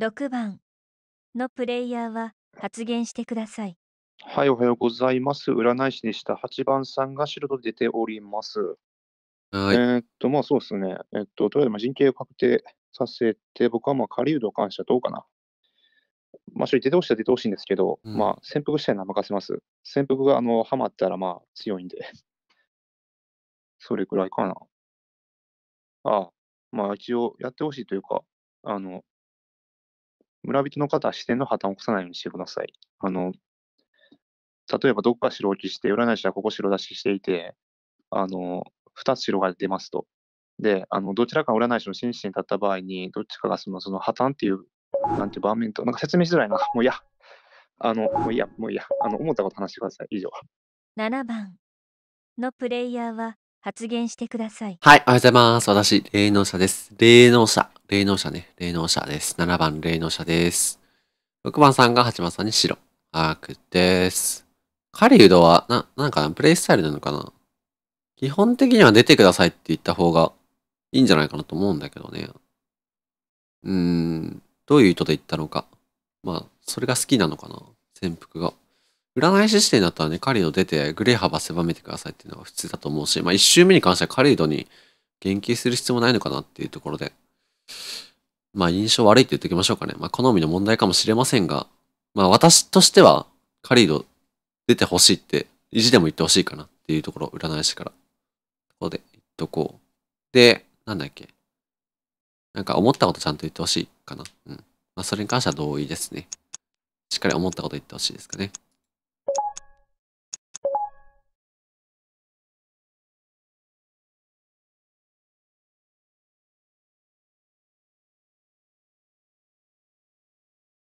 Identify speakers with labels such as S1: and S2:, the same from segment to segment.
S1: 6番のプレイヤーは発言してください。
S2: はい、おはようございます。占い師でした。8番さんが白と出ております。
S3: はい。
S2: えーっと、まあそうですね。えっと、とりあえずまあ人形を確定させて、僕はまあ狩人に関してはどうかな。まあ、正直出てほしいは出てほしいんですけど、
S3: うん
S2: まあ潜伏したいのは任せます。潜伏があのハマったらまあ強いんで。それくらいかな。ああ、まあ一応やってほしいというか、あの、村人の方は視点の破綻を起こさないようにしてください。あの、例えばどこか白置きして、占い師はここ白出ししていて、あの、2つ白が出ますと。で、あの、どちらか占い師の真摯に立った場合に、どっちかがその、その破綻っていう、なんていう場面と、なんか説明しづらいな。もういいや。あの、もういいや、もういいや。あの、思ったこと話してください。以上。
S1: 7番のプレイヤーは発言してください。
S3: はい、おはようございます。私、霊能者です。霊能者。霊能者ね。霊能者です。7番、霊能者です。6番さんが8番さんに白。アークです。狩人は、な、なんか、プレイスタイルなのかな？基本的には出てくださいって言った方がいいんじゃないかなと思うんだけどね。うーん、どういう意図で言ったのか。まあ、それが好きなのかな？潜伏が。占い師視点だったらね、カリド出てグレー幅狭めてくださいっていうのが普通だと思うし、まあ一周目に関してはカリドに言及する必要もないのかなっていうところで、まあ印象悪いって言っておきましょうかね。まあ好みの問題かもしれませんが、まあ私としてはカリド出てほしいって意地でも言ってほしいかなっていうところ、占い師から。ここで言っとこう。で、なんだっけ。なんか思ったことちゃんと言ってほしいかな。うん。まあそれに関しては同意ですね。しっかり思ったこと言ってほしいですかね。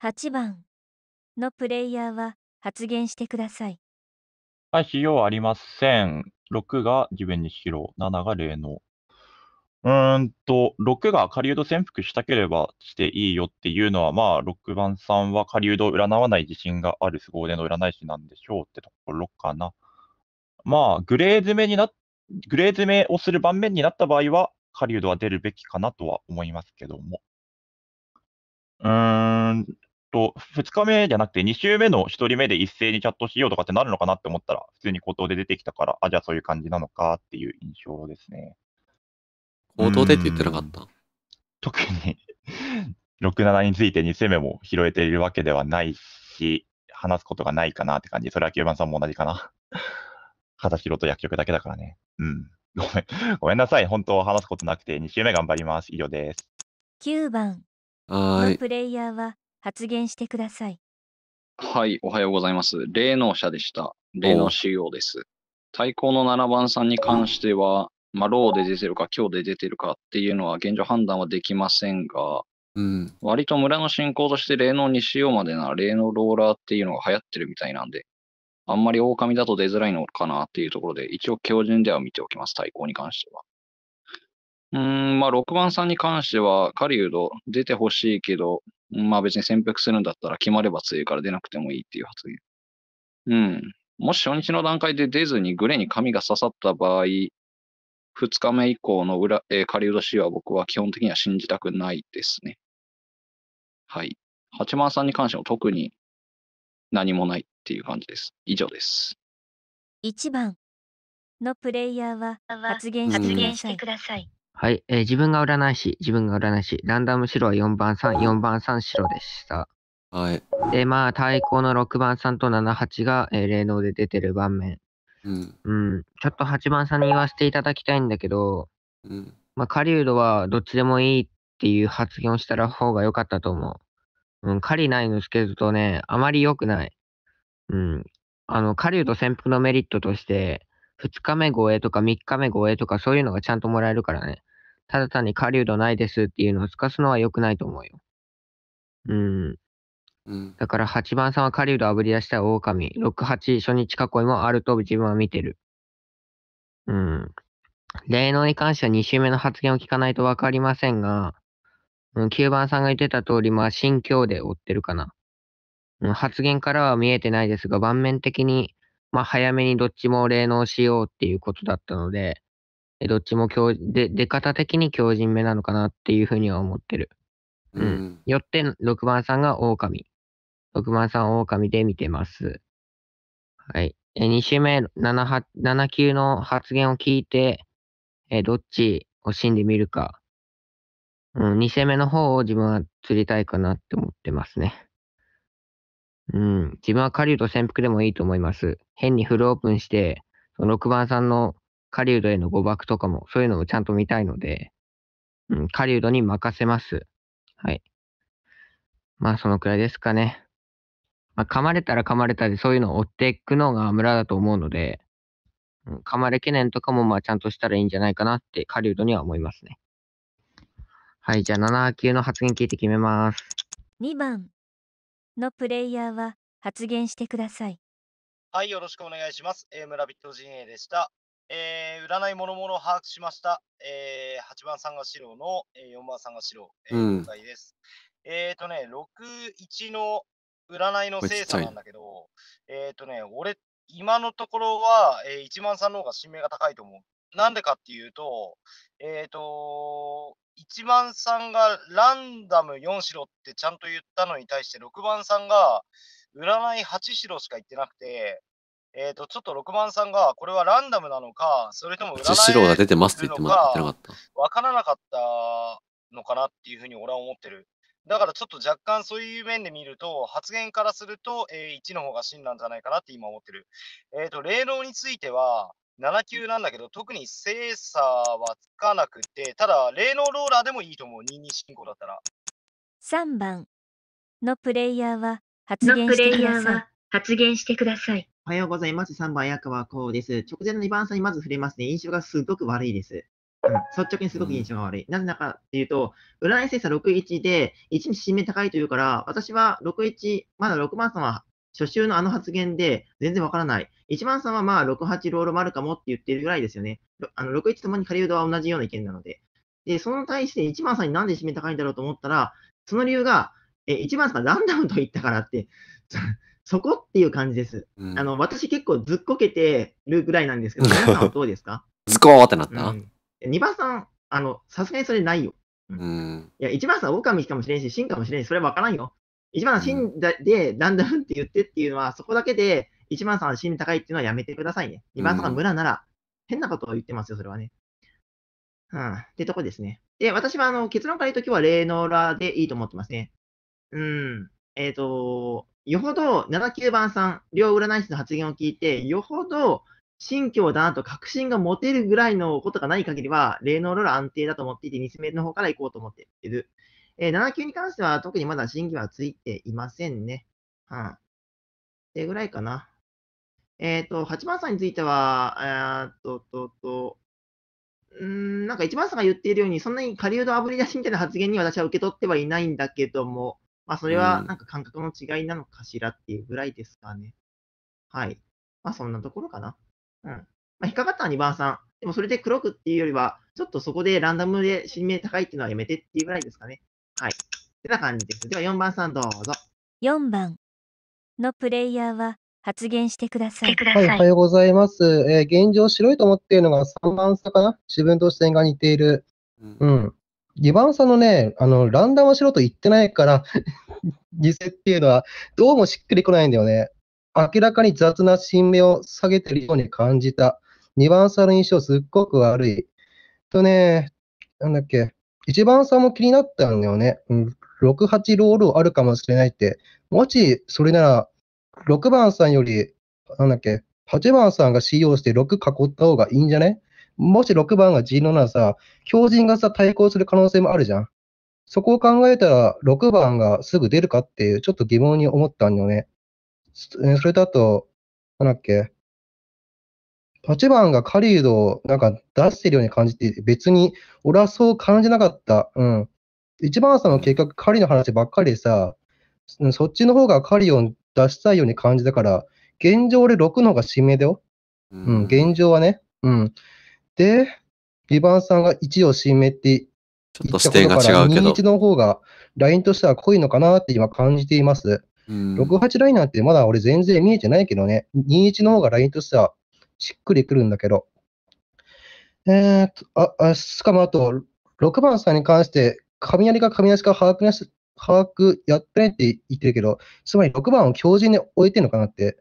S1: 8番のプレイヤーは発言してください。
S4: はい、使用ありません。6が自分に白、7が霊能。うーんと、6が狩人潜伏したければしていいよっていうのは、まあ、6番さんは狩人を占わない自信がある凄腕の占い師なんでしょうってところかな。まあ、グレー詰めにな、グレー詰めをする盤面になった場合は、狩人は出るべきかなとは思いますけども。うーんと、2日目じゃなくて2週目の1人目で一斉にチャットしようとかってなるのかなって思ったら、普通に口頭で出てきたから、あ、じゃあそういう感じなのかっていう印象ですね。
S3: 口頭でって言ってなかった？
S4: 特に6、7について2戦目も拾えているわけではないし、話すことがないかなって感じ。それは9番さんも同じかな。肌白と薬局だけだからね。うん。ごめん。ごめんなさい。本当は話すことなくて、2週目頑張ります。以上です。
S1: 9番
S3: はーい。
S1: のプレイヤーは発言してください。
S5: はい、おはようございます。霊能者でした。霊能修行です。対抗の7番さんに関しては、まあ、ローで出てるか、今日で出てるかっていうのは現状判断はできませんが、
S3: うん。
S5: 割と村の進行として霊能にしようまでな霊能ローラーっていうのが流行ってるみたいなんで、あんまり狼だと出づらいのかなっていうところで、一応強靭では見ておきます、対抗に関しては。うーん、まあ、6番さんに関しては、狩人出てほしいけど、まあ別に潜伏するんだったら決まれば強いから出なくてもいいっていう発言。うん。もし初日の段階で出ずにグレに紙が刺さった場合、2日目以降の裏、えー、狩人死は僕は基本的には信じたくないですね。はい。八幡さんに関しても特に何もないっていう感じです。以上です。
S1: 1番のプレイヤーは発言
S3: 発
S1: して
S3: 言
S1: ください。
S6: はい、えー自分が占い師、自分が占い師、ランダム白は4番さん、4番さん白でした。
S3: はい。
S6: で、まあ、対抗の6番さんと7、8が、えー霊能で出てる盤面。
S3: うん。
S6: うん、ちょっと8番さんに言わせていただきたいんだけど、
S3: うん。
S6: まあ、狩人はどっちでもいいっていう発言をしたら方が良かったと思う。うん、狩りないのつけるとね、あまり良くない。うん。あの、狩人潜伏のメリットとして、2日目護衛とか3日目護衛とかそういうのがちゃんともらえるからね。ただ単に狩人ないですっていうのを透かすのは良くないと思うよ。うん。
S3: うん。
S6: だから8番さんは狩人あぶり出した狼。6、8初日囲いもあると自分は見てる。うん。霊能に関しては2週目の発言を聞かないとわかりませんが、うん、9番さんが言ってた通り、まあ、心境で追ってるかな。うん、発言からは見えてないですが、盤面的に、まあ、早めにどっちも霊能しようっていうことだったので、えどっちも強で出方的に強靭めなのかなっていうふうには思ってる。
S3: う
S6: うんん。よって、6番さんが狼。6番さん狼で見てます。はい。え、2周目、7、8 7級の発言を聞いて、え、どっちを死んでみるか。うん、2戦目の方を自分は釣りたいかなって思ってますね。うん、自分は狩人潜伏でもいいと思います。変にフルオープンして、その6番さんの狩人への誤爆とかも、そういうのもちゃんと見たいので、うん、狩人に任せます。はい。まあ、そのくらいですかね。まあ、噛まれたら噛まれたで、そういうのを追っていくのが村だと思うので、うん、噛まれ懸念とかも、まあ、ちゃんとしたらいいんじゃないかなって、狩人には思いますね。はい、じゃあ7級の発言聞いて決めます。
S1: 2番のプレイヤーは発言してください。
S7: はい、よろしくお願いします。えー、村人陣営でした。えー、占いもろもろ把握しました。えー、8番さんが白の、えー、4番さんが白、えー、
S3: うん
S7: 了解です。えーとね、6、1の占いの精査なんだけど、えーとね、俺、今のところは、えー、1番さんの方が新名が高いと思う。なんでかっていうと、えーと、1番さんがランダム4白ってちゃんと言ったのに対して、6番さんが占い8白しか言ってなくて、えっ、と、ちょっと6番さんが、これはランダムなのか、それとも
S3: 八白が
S7: 占い
S3: 出てますって言ってなかった？
S7: わからなかったのかなっていうふうに俺は思ってる。だからちょっと若干そういう面で見ると、発言からすると、えー1の方が真なんじゃないかなって今思ってる。えっ、と、霊能については、7級なんだけど、特に精査はつかなくて、ただ、霊能ローラーでもいいと思う、22進行だったら。
S1: 3番のプレイヤーは発
S8: の
S1: 言して
S8: プレイ
S1: ください
S8: ヤーは。発言してください。
S9: おはようございます。3番、綾川こうです。直前の2番さんにまず触れますね。印象がすごく悪いです。うん、率直にすごく印象が悪い。なぜなのかっていうと、占い精査61で1日新名高いというから、私は61、まだ6番さんは初週のあの発言で全然わからない。1番さんはまあ68ロールもあるかもって言ってるぐらいですよね。ろあの61ともにカリウドは同じような意見なので。で、その対して1番さんになんで指名高いんだろうと思ったら、その理由が、え1番さんがランダムと言ったからって、そこっていう感じです。
S3: うん
S9: あの、私結構ずっこけてるぐらいなんですけど、皆さんはどうですか？
S3: ズコーってなった？
S9: うん、?2 番さん、あの、さすがにそれないよ。
S3: うん。
S9: いや、1番さん、狼かもしれんし、真かもしれんし、それは分からんよ。1番さん、真だで、ランダムって言ってっていうのは、そこだけで、1番さん高いっていうのはやめてくださいね。2番さんが村なら、変なことを言ってますよ、それはね。うん、ってとこですね。で、私は、あの、結論から言うときは、霊能ラでいいと思ってますね。うん。えっ、と、よほど、7、9番さん、両占い師の発言を聞いて、よほど、信教だなと確信が持てるぐらいのことがない限りは、霊能ローラ安定だと思っていて、2戦目の方から行こうと思っている。えー、7級に関しては特にまだ審議はついていませんね。うん。ってぐらいかな。えっ、と、8番さんについては、えーっと、と、と、うーん、なんか1番さんが言っているように、そんなに狩人あぶり出しみたいな発言に私は受け取ってはいないんだけども、まあ、それはなんか感覚の違いなのかしらっていうぐらいですかね。はい。まあ、そんなところかな。うん。まあ、引っかかったのは2番さん。でもそれで黒くっていうよりは、ちょっとそこでランダムで指名高いっていうのはやめてっていうぐらいですかね。はい。ってな感じです。では4番さんどうぞ。
S1: 4番のプレイヤーは発言してください。
S8: だ
S10: はい、おはようございます。えー現状白いと思っているのが3番差かな？自分と視点が似ている。
S3: うん
S10: うん。2番差のね、あの、ランダムしろと言ってないから、偽っていうのは、どうもしっくりこないんだよね。明らかに雑な新名を下げてるように感じた。2番差の印象すっごく悪い。とね、なんだっけ、1番差も気になったんだよね。うん、6、8ロールあるかもしれないって。もし、それなら、6番さんより、なんだっけ、8番さんが使用して6囲った方がいいんじゃね？もし6番が G のならさ、強靭がさ、対抗する可能性もあるじゃん。そこを考えたら、6番がすぐ出るかっていう、ちょっと疑問に思ったんだよね。えそれだと、なんだっけ、8番が狩人をなんか出してるように感じて、別に俺はそう感じなかった。うん。1番さんの結局狩りの話ばっかりでさ、うんそっちの方が狩りを出したいように感じたから、現状俺6の方が指名だよ。
S3: う
S10: うん、現状はね。うん。で、2番さんが1を指名って
S3: ちょっ
S10: 言った
S3: と視点が違うけど
S10: 21。の方がラインとしては濃いのかなって今感じています。
S3: うん
S10: 68ラインなんてまだ俺全然見えてないけどね。21の方がラインとしてはしっくりくるんだけど。えーと、あ、あしかもあと、6番さんに関して雷か雷しか把握なし、把握やってないって言ってるけど、つまり6番を強靭に置いてるのかなって。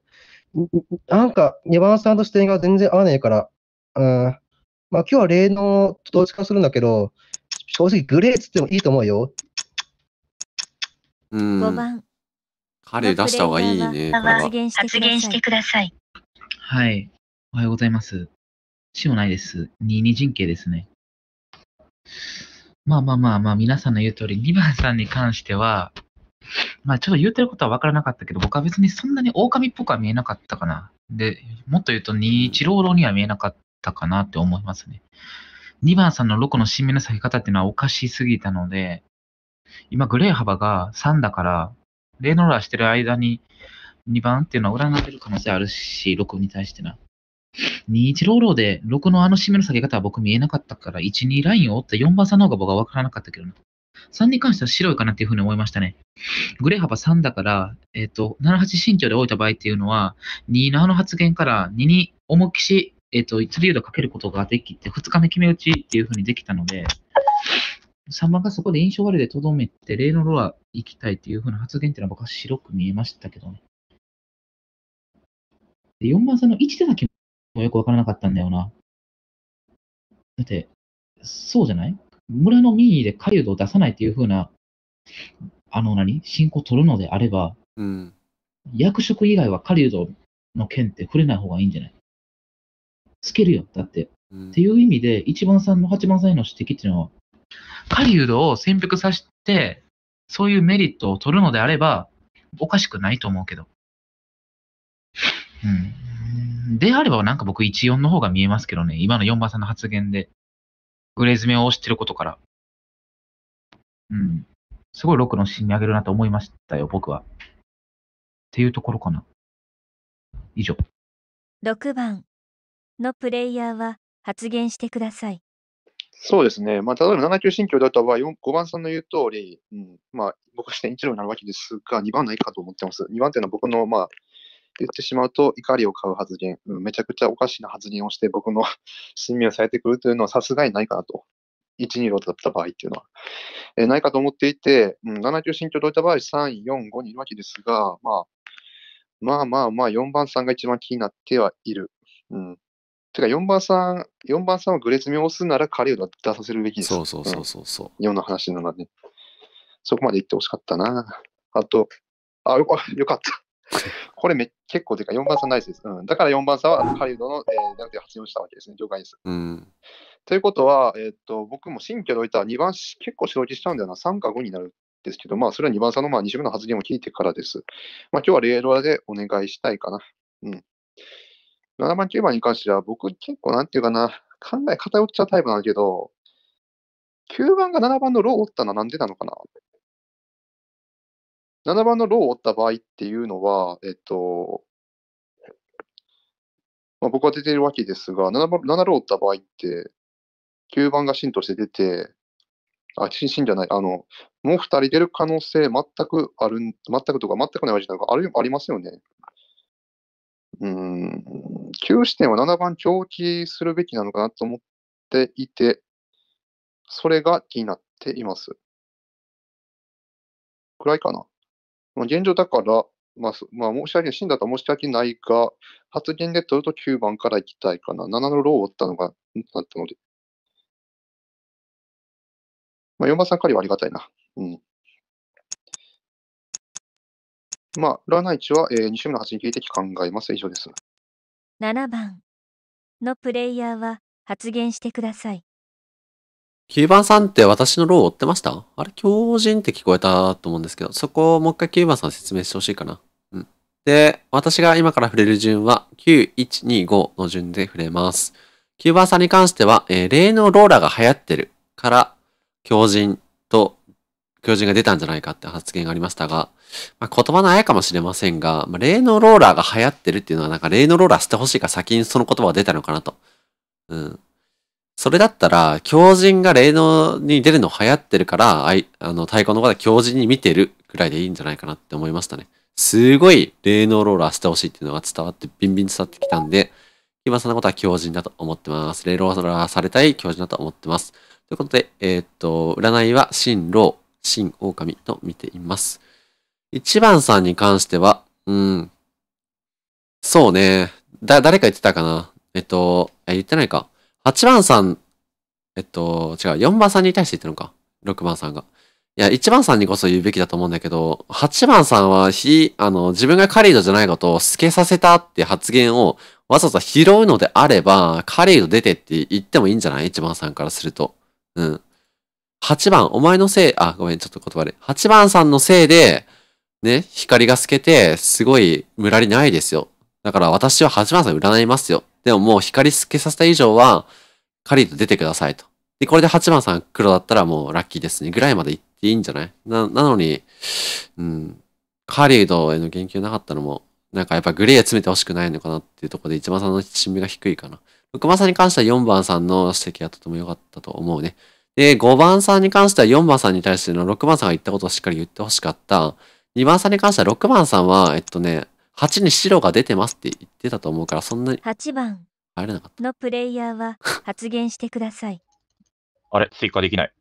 S10: なんか、2番さんと視点が全然合わないから、うん。まあ今日は例のとどっちかするんだけど、正直グレーっつってもいいと思うよ。
S3: うん。
S1: 5番
S3: 彼出した方がいいね、
S1: 発言してください。
S11: はい。おはようございます。死もないです。二二人形ですね。まあまあまあまあ、皆さんの言う通り、2番さんに関しては、まあちょっと言ってることは分からなかったけど、僕は別にそんなに狼っぽくは見えなかったかな。で、もっと言うと、二一郎郎には見えなかったかなって思いますね。2番さんの6の新芽の咲き方っていうのはおかしすぎたので、今グレー幅が3だから、レイノーラーしてる間に2番っていうのは占ってる可能性あるし、6に対してな。21ローローで6のあの締めの下げ方は僕見えなかったから、1、2ラインを追って4番さんの方が僕は分からなかったけどな。3に関しては白いかなっていうふうに思いましたね。グレー幅3だから、えっ、と、78身長で置いた場合っていうのは、2のあの発言から2に重きし、えっ、と、1リードかけることができて、2日目決め打ちっていうふうにできたので、3番がそこで印象悪いでとどめて、例のローラー行きたいっていうふうな発言っていうのは僕は白く見えましたけどね。で4番さんの1手先もよくわからなかったんだよな。だって、そうじゃない？村の民意で狩人を出さないっていう風な、あの何？進行を取るのであれば、
S3: うん。
S11: 役職以外は狩人の件って触れない方がいいんじゃない？つけるよ、だって。
S3: うん
S11: っていう意味で、1番さんの8番さんへの指摘っていうのは、狩人を潜伏させて、そういうメリットを取るのであれば、おかしくないと思うけど。うん。であれば、なんか僕1、4の方が見えますけどね。今の4番さんの発言で。グレーズメを押してることから。うん。すごい6の芯に上げるなと思いましたよ、僕は。っていうところかな。以上。
S1: 6番のプレイヤーは発言してください。
S2: そうですね。まあ、例えば7級新境だった場合、4 5番さんの言う通り、うん、まあ、僕は視点一郎になるわけですが、2番ないかと思ってます。2番っていうのは僕の、まあ、言ってしまうと怒りを買う発言、うん、めちゃくちゃおかしな発言をして僕の 信命をされてくるというのはさすがにないかなと。1、2ロだった場合っていうのは。えーないかと思っていて、うん、7級新境どういった場合、3、4、5にいるわけですが、まあ、まあまあまあ、4番さんが一番気になってはいる。うん。てか、4番さん、4番さんはグレーズミを押すなら彼を出させるべきです。
S3: そうそうそうそうそう。
S2: 世の話なので、そこまで言ってほしかったな。あと、あ、よかった。これめ結構でかい。4番さんナイスです。うん、だから4番さんはあのカリウドの、えー、なくて発言をしたわけですね。了解です。
S3: うん。
S2: ということは、えーっと、僕も新居で置いた2番し、結構白打ちしちゃうんだよな。3か5になるんですけど、まあ、それは2番さんのまあ2週目の発言を聞いてからです。まあ、今日はレーロアでお願いしたいかな。うん。7番、9番に関しては、僕結構なんていうかな、考え偏っちゃうタイプなんだけど、9番が7番のローを打ったのはなんでなのかな ?7 番のローを打った場合っていうのは、えっと、まあ、僕は出てるわけですが、7, 番7ローを打った場合って、9番が芯として出て、あ、芯芯じゃない、あの、もう2人出る可能性全くある、全くとか全くないわけじゃないか、あるありますよね。うん、9視点は7番長期するべきなのかなと思っていて、それが気になっています。くらいかな？まあ、現状だから、まあ、まあ、申し訳ない、死んだと申し訳ないが、発言で取ると9番から行きたいかな。7のローを打ったのが、なったので。まあ、4番さん狩りはありがたいな。うん。まあ、占い値は、えー、2週目の発言聞いて考えます。以上です。
S1: 7番のプレイヤーは発言してください。
S3: 9番さんって私のローを追ってました？あれ、強靭って聞こえたと思うんですけど、そこをもう一回9番さん説明してほしいかな。うん。で、私が今から触れる順は、9、1、2、5の順で触れます。9番さんに関しては、えー、例のローラが流行ってるから、強靭と、強靭が出たんじゃないかって発言がありましたが、まあ、言葉のあやかもしれませんが、まあ、例のローラーが流行ってるっていうのは、なんか例のローラーしてほしいから先にその言葉が出たのかなと。うん。それだったら、強靭が霊能に出るの流行ってるから、あいあの、太鼓の方が強靭に見てるくらいでいいんじゃないかなって思いましたね。すごい霊能ローラーしてほしいっていうのが伝わって、ビンビン伝わってきたんで、今そんなことは強靭だと思ってます。霊能ローラーされたい強靭だと思ってます。ということで、えーっと、占いは、新老、新狼と見ています。1番さんに関しては、うん。そうね。だ、誰か言ってたかな？えっと、え、言ってないか。8番さん、えっと、違う、4番さんに対して言ってるのか。6番さんが。いや、1番さんにこそ言うべきだと思うんだけど、8番さんは、ひ、あの、自分がカリードじゃないことを透けさせたって発言をわざわざ拾うのであれば、カリード出てって言ってもいいんじゃない ?1 番さんからすると。うん。8番、お前のせい、あ、ごめん、ちょっと言葉で。8番さんのせいで、ね、光が透けて、すごい、ムラりないですよ。だから私は8番さん占いますよ。でももう光透けさせた以上は、カリード出てくださいと。で、これで8番さん黒だったらもうラッキーですね。ぐらいまで言っていいんじゃない？な、なのに、うん、カリードへの言及なかったのも、なんかやっぱグレー詰めてほしくないのかなっていうところで1番さんの新味が低いかな。6番さんに関しては4番さんの指摘はとても良かったと思うね。で、5番さんに関しては4番さんに対しての6番さんが言ったことをしっかり言ってほしかった。2番さんに関しては6番さんは、えっとね、8に白が出てますって言ってたと思うから、そんなに
S1: 8番
S3: 入れなかった。
S1: のプレイヤーは 発言してください。
S4: あれ追加できない。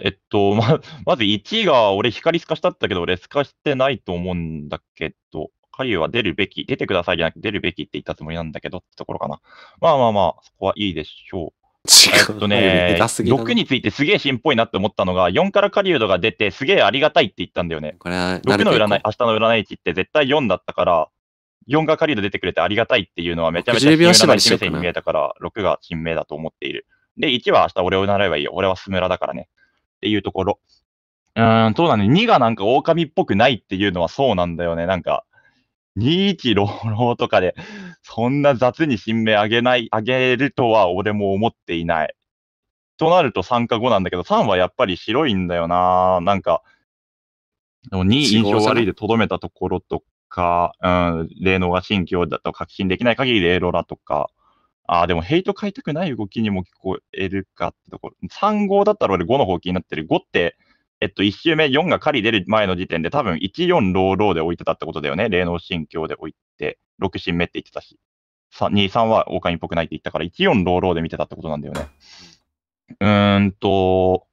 S4: えっと、ま、まず1位が俺光透かしたったけど、俺透かしてないと思うんだけど、カリュウは出るべき、出てくださいじゃなくて出るべきって言ったつもりなんだけどってところかな。まあまあまあ、そこはいいでしょう。えっとね、
S3: 下手すぎだな
S4: 6についてすげえ新っぽいなって思ったのが、4からカリュウドが出てすげえありがたいって言ったんだよね。
S3: これは、
S4: 6の占い、明日の占い値って絶対4だったから、4がカリード出てくれてありがたいっていうのはめちゃめちゃ
S3: 60秒
S4: 新占い師目線に見えたから、6が新名だと思っている。で、1は明日俺を習えばいいよ。俺はスムラだからね。っていうところ。うーん、そうだね。2がなんか狼っぽくないっていうのはそうなんだよね。なんか、21ローローとかで、そんな雑に新名上げない、上げるとは俺も思っていない。となると3か5なんだけど、3はやっぱり白いんだよな。なんか、でも2印象悪いでとどめたところとか、うん、霊能が新境だと確信できない限り霊ロラとか、ああ、でもヘイト買いたくない動きにも聞こえるかってところ。3号だったら俺5の方気になってる。5って、えっと、1周目4が狩り出る前の時点で多分1、4、ローで置いてたってことだよね。霊能新境で置いて、6新目って言ってたし。2、3は狼っぽくないって言ったから、1、4、ローで見てたってことなんだよね。うーんと、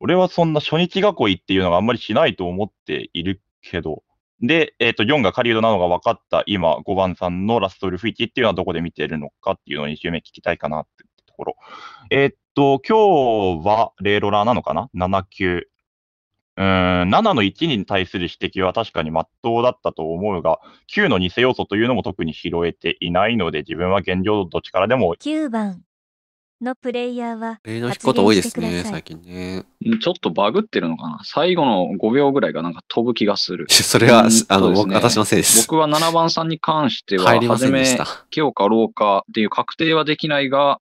S4: 俺はそんな初日囲いっていうのがあんまりしないと思っているけど、で、えっ、と、4が狩人なのが分かった今、5番さんのラストルフ1っていうのはどこで見てるのかっていうのを2周目聞きたいかなってところ。えっ、と、今日はレイロラーなのかな ?7 級。うーん、7の1に対する指摘は確かに真っ当だったと思うが、9の偽要素というのも特に拾えていないので、自分は現状どっちからでも
S1: 9番のプレイヤーは
S3: 霊能引く
S1: 発
S3: こと多いですね、最。近ね。
S5: んちょっとバグってるのかな？最後の5秒ぐらいがなんか飛ぶ気がする。
S3: それは
S5: うん、
S3: あの、
S5: ね
S3: 僕私のせいです。
S5: 僕は7番さんに関しては、
S3: 入りま
S5: はじめ
S3: せんでした。
S5: 強か老かっていう確定はできないが、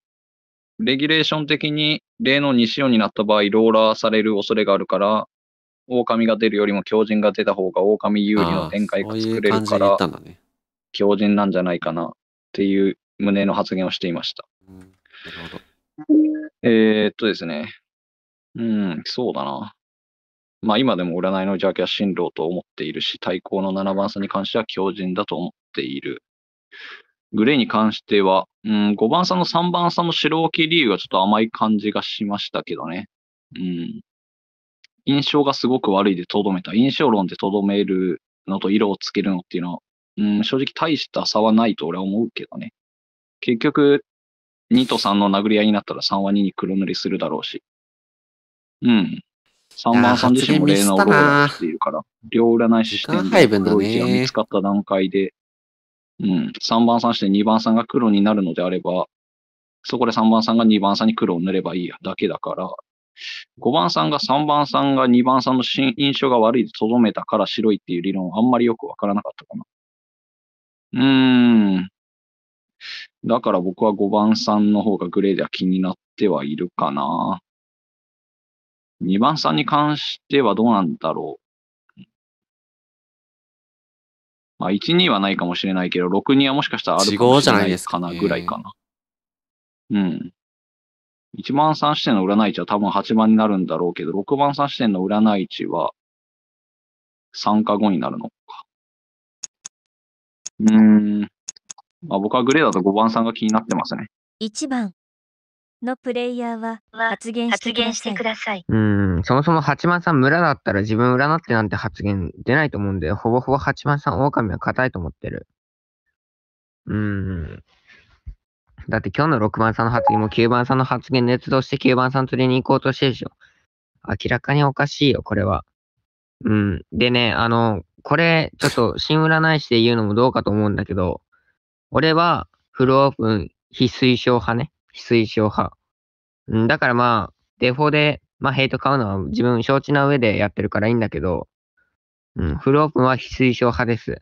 S5: レギュレーション的に例の2仕様になった場合、ローラーされる恐れがあるから、狼が出るよりも強靭が出た方が狼有利の展開が作れるから。強靭なんじゃないかなっていう旨の発言をしていました。
S3: うんなるほど。
S5: えー、っとですね。うん、そうだな。まあ今でも占いの邪気は進路と思っているし、対抗の7番差に関しては強靭だと思っている。グレーに関しては、うん、5番差の3番差の白置き理由はちょっと甘い感じがしましたけどね。うん。印象がすごく悪いでとどめた。印象論でとどめるのと色をつけるのっていうのは、うん、正直大した差はないと俺は思うけどね。結局、2と3の殴り合いになったら3は2に黒塗りするだろうし。うん。3番さん自身も
S3: いやー
S5: 例のローラーしているから、両占い師視点
S3: 時間配
S5: で黒い字が見つかった段階で、うん。3番さんして2番さんが黒になるのであれば、そこで3番さんが2番さんに黒を塗ればいいだけだから、5番さんが3番さんが2番さんの印象が悪いでとどめたから白いっていう理論はあんまりよくわからなかったかな。うーん。だから僕は5番さんの方がグレーでは気になってはいるかな。2番さんに関してはどうなんだろうまあ、1、2はないかもしれないけど、6、2はもしかしたらあるかもしれないかなぐらいかな。うん。1番さん視点の占い値は多分8番になるんだろうけど、6番さん視点の占い値は3か5になるのか。うーん。まあ僕はグレーだと5番さんが気になってますね。
S1: 1番のプレイヤーは発言してください。
S8: ください。
S6: うーん、そもそも八幡さん村だったら自分占ってなんて発言出ないと思うんで、ほぼほぼ八幡さん狼は硬いと思ってる。うーん。だって今日の6番さんの発言も9番さんの発言熱動して9番さん取りに行こうとしてるでしょ。明らかにおかしいよ、これは。うん。でね、あの、これ、ちょっと新占い師で言うのもどうかと思うんだけど、俺はフルオープン非推奨派ね。非推奨派。うん、だからまあ、デフォで、まあヘイト買うのは自分承知な上でやってるからいいんだけど、うん、フルオープンは非推奨派です。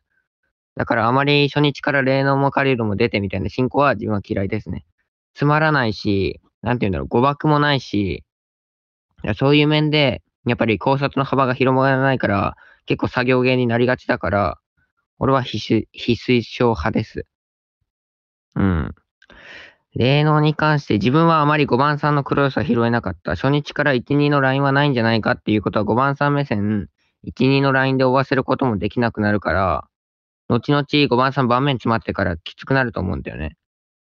S6: だからあまり初日から霊能も借りるも出てみたいな進行は自分は嫌いですね。つまらないし、なんて言うんだろう、誤爆もないし、そういう面で、やっぱり考察の幅が広まらないから、結構作業芸になりがちだから、俺は非推非推奨派です。うん。霊能に関して自分はあまり5番さんの黒良さ拾えなかった。初日から1、2のラインはないんじゃないかっていうことは5番さん目線、1、2のラインで追わせることもできなくなるから、後々5番さん盤面詰まってからきつくなると思うんだよね。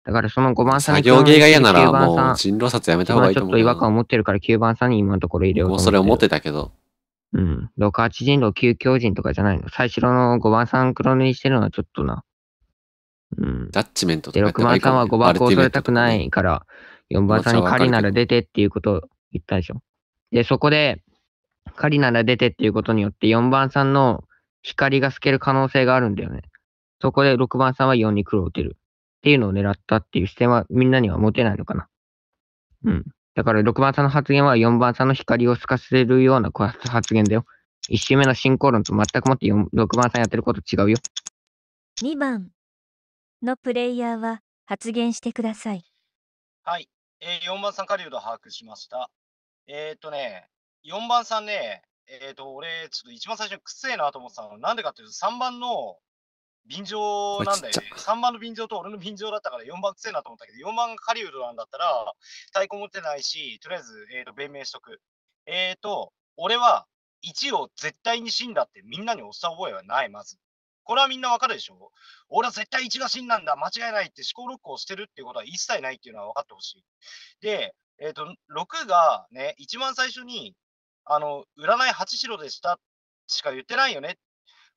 S6: だからその5番さん
S3: 作業芸が嫌なら
S6: 9番さん
S3: もう人狼殺やめた方がいいと思う
S6: ちょっと違和感を持ってるから9番さんに今のところ入れようと。
S3: もうそれ思ってたけど。
S6: うん。6、8人狼9強人とかじゃないの。最初の5番さん黒塗りしてるのはちょっとな。うん。
S3: ダッチメントと
S6: で、
S3: かやった
S6: 6番さんは
S3: 方がいいかもね
S6: 5番を恐れたくないから、4番さんに狩りなら出てっていうことを言ったでしょ。で、そこで、狩りなら出てっていうことによって、4番さんの光が透ける可能性があるんだよね。そこで6番さんは4に黒を打てる。っていうのを狙ったっていう視点はみんなには持てないのかな。うん。だから6番さんの発言は4番さんの光を透かせるような発言だよ。1周目の進行論と全くもって4 6番さんやってること違うよ。
S1: 2番のプレイヤーは発言してください。
S7: はい。えー、4番さん狩人把握しました。えー、っとね、4番さんね、えー、っと、俺、ちょっと一番最初にくっせえなと思ってたの。なんでかっていうと、3番の便乗なんだよね。3番の便乗と俺の便乗だったから4番くせえなと思ったけど、4番が狩人なんだったら、太鼓持ってないし、とりあえず、えー、っと、弁明しとく。えー、っと、俺は1を絶対に死んだってみんなに押した覚えはない、まず。これはみんなわかるでしょ？俺は絶対1が死んだんだ、間違いないって思考ロックをしてるっていうことは一切ないっていうのは分かってほしい。で、えっ、ー、と、6がね、一番最初に、あの、占い8白でしたしか言ってないよね。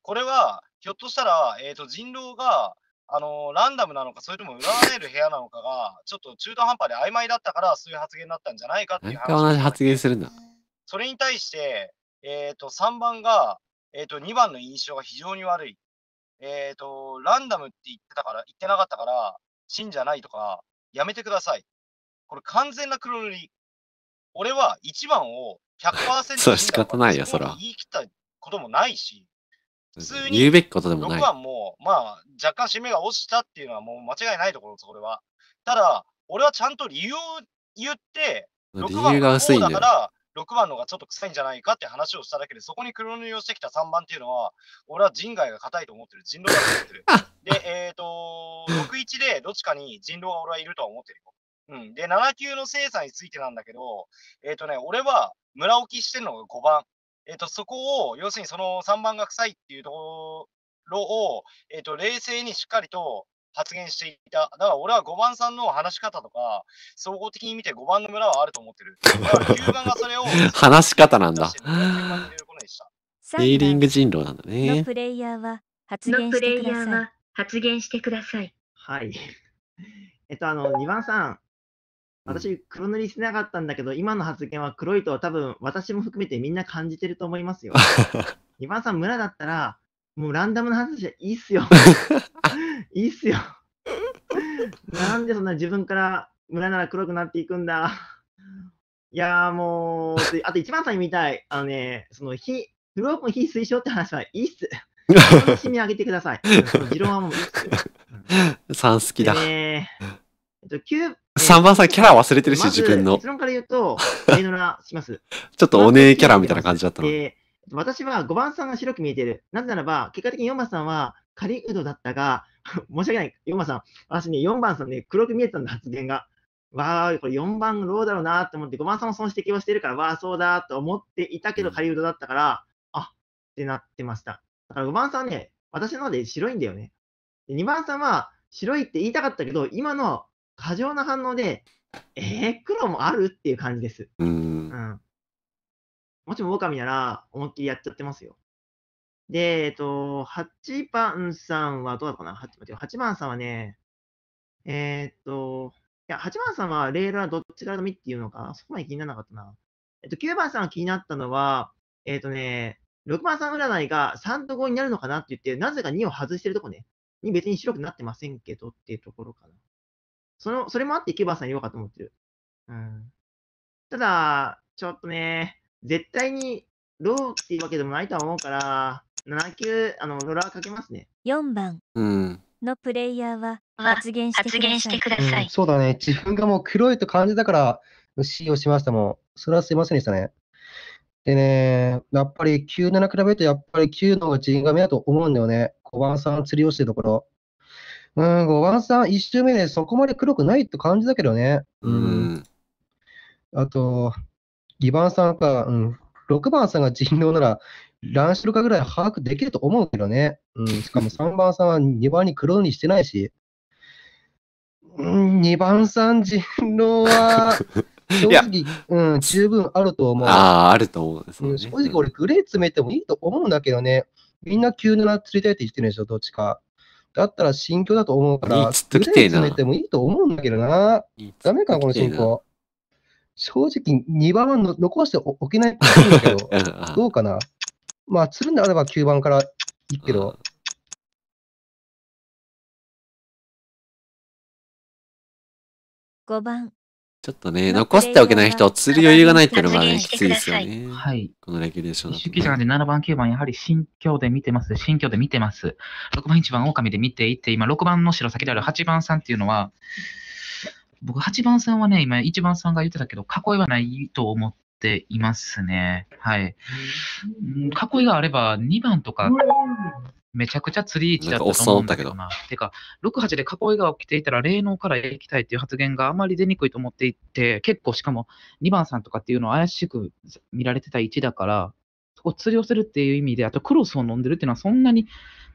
S7: これは、ひょっとしたら、えっ、ー、と、人狼が、あのランダムなのか、それとも占える部屋なのかが、ちょっと中途半端で曖昧だったから、そういう発言になったんじゃないかっていう話。
S3: 同じ発言するんだ。
S7: それに対して、えっ、ー、と、3番が、えっ、と、2番の印象が非常に悪い。えっ、ー、と、ランダムって言ってたから、言ってなかったから、真じゃないとか、やめてください。これ完全な黒塗り。俺は1番を 100%
S3: そう、仕方ないよ、そら。
S7: 言い切ったこともないし、普通に
S3: 言うべきことでもない。
S7: 6番も、まあ、若干締めが落ちたっていうのはもう間違いないところです、これは。ただ、俺はちゃんと理由を言って、
S3: 理由が薄いん。だ
S7: から、6番のがちょっと臭いんじゃないかって話をしただけで、そこに黒塗りをしてきた3番っていうのは、俺は人外が硬いと思ってる。人狼だと思ってる。で、えっ、ー、と、6-1でどっちかに人狼が俺はいるとは思ってるよ。うん。で、7級の精査についてなんだけど、えっ、ー、とね、俺は村置きしてるのが5番。えっ、ー、と、そこを、要するにその3番が臭いっていうところを、えっ、と、冷静にしっかりと発言していた。だから俺は5番さんの話し方とか、総合的に見て5番の村はあると思ってる。だから9番がそれを
S3: 話し方なんだ。リーリング人狼なんだね。
S1: のプレイヤーは発言してください。
S8: 発言してください。
S9: はい。えっと、あの、2番さん。私、黒塗りしてなかったんだけど、今の発言は黒いと多分私も含めてみんな感じてると思いますよ。2番さん、村だったら、もうランダムな話はいいっすよ。いいっすよ。なんでそんな自分から村なら黒くなっていくんだ。いやーもう、あと一番さんに見たい、あのね、その非、フロープン非推奨って話はいいっす。楽しみ上げてください。持論はもういいっすよ。
S3: 3好きだ。
S9: えっと、9、
S3: 3番さんキャラ忘れてるし、自分の。
S9: 結論から言うと、レイノラします。
S3: ちょっとお姉キャラみたいな感じだったの。
S9: えー、私は5番さんが白く見えてる。なぜならば、結果的に4番さんはカリウドだったが、申し訳ない、4番さん、私ね、4番さんね、黒く見えてたんだ、発言が。わー、これ4番ローだろうなって思って、5番さんもその指摘をしてるから、わー、そうだと思っていたけど、カリウドだったから、あってなってました。だから5番さんね、私の方で白いんだよね。で2番さんは白いって言いたかったけど、今の過剰な反応で、えー、黒もあるっていう感じです。
S3: う。
S9: うんん。もちろん狼なら思いっきりやっちゃってますよ。で、えっと、8番さんはどうだったかな？8, 8番さんはね、えーっと、いや、8番さんはレールはどっちからでもいいっていうのか、そこまで気にならなかったな。えっと、9番さんが気になったのは、えっとね、6番さん占いが3と5になるのかなって言って、なぜか2を外してるとこね、に別に白くなってませんけどっていうところかな。その、それもあって9番さん言おうかと思ってる。うん。ただ、ちょっとね、絶対にローっていうわけでもないとは思うから、7級、あの、ローラーかけますね。
S1: 4番
S3: うん。
S1: のプレイヤーは
S8: は
S1: 発言してく
S8: 発言し
S1: ださい。
S8: ださい。
S10: そうだね。自分がもう黒いと感じたから、使用しましたもん。それはすいませんでしたね。でね、やっぱり9、7比べると、やっぱり9の方が人が目だと思うんだよね。5番さん釣りをしてるところ。うん、5番さん1周目でそこまで黒くないと感じだけどね。
S3: う
S10: うん。
S3: ん。
S10: あと、2番さんか、うん、6番さんが人狼なら、乱視かぐらい把握できると思うけどね。うん、しかも3番さんは2番に黒にしてないし。うん、2番さん人狼は、正直、うん、十分あると思う。
S3: ああ、あると思うんですよね。
S10: うん正直俺グレー詰めてもいいと思うんだけどね。みんな97釣りたいって言ってるでしょ、どっちか。だったら新居だと思うから、グレー詰めてもいいと思うんだけどな。ダメか、この進行。正直、2番はの残してお けないって言うんだけど、どうかな？まあ、釣るんであれば9番からいいけど、
S1: 5番
S3: ちょっとね、残しておけない人を釣る余裕がないっていうのがね、
S8: 発
S3: きついですよね。
S11: はい。
S3: このレギュレーションだと
S11: 一周記事なんで7番、9番、やはり新居で見てます。新居で見てます。6番、1番、狼で見ていて、今、6番の白先である8番さんっていうのは、僕、8番さんはね、今、1番さんが言ってたけど、囲いはないと思っていますね。はい。うん囲いがあれば、2番とか、めちゃくちゃ釣り位置だったと思うんだけどな。てか、6、8で囲いが起きていたら、霊能から行きたいっていう発言があまり出にくいと思っていて、結構しかも2番さんとかっていうのは怪しく見られてた位置だから、そこ釣りをするっていう意味で、あとクロスを飲んでるっていうのはそんなに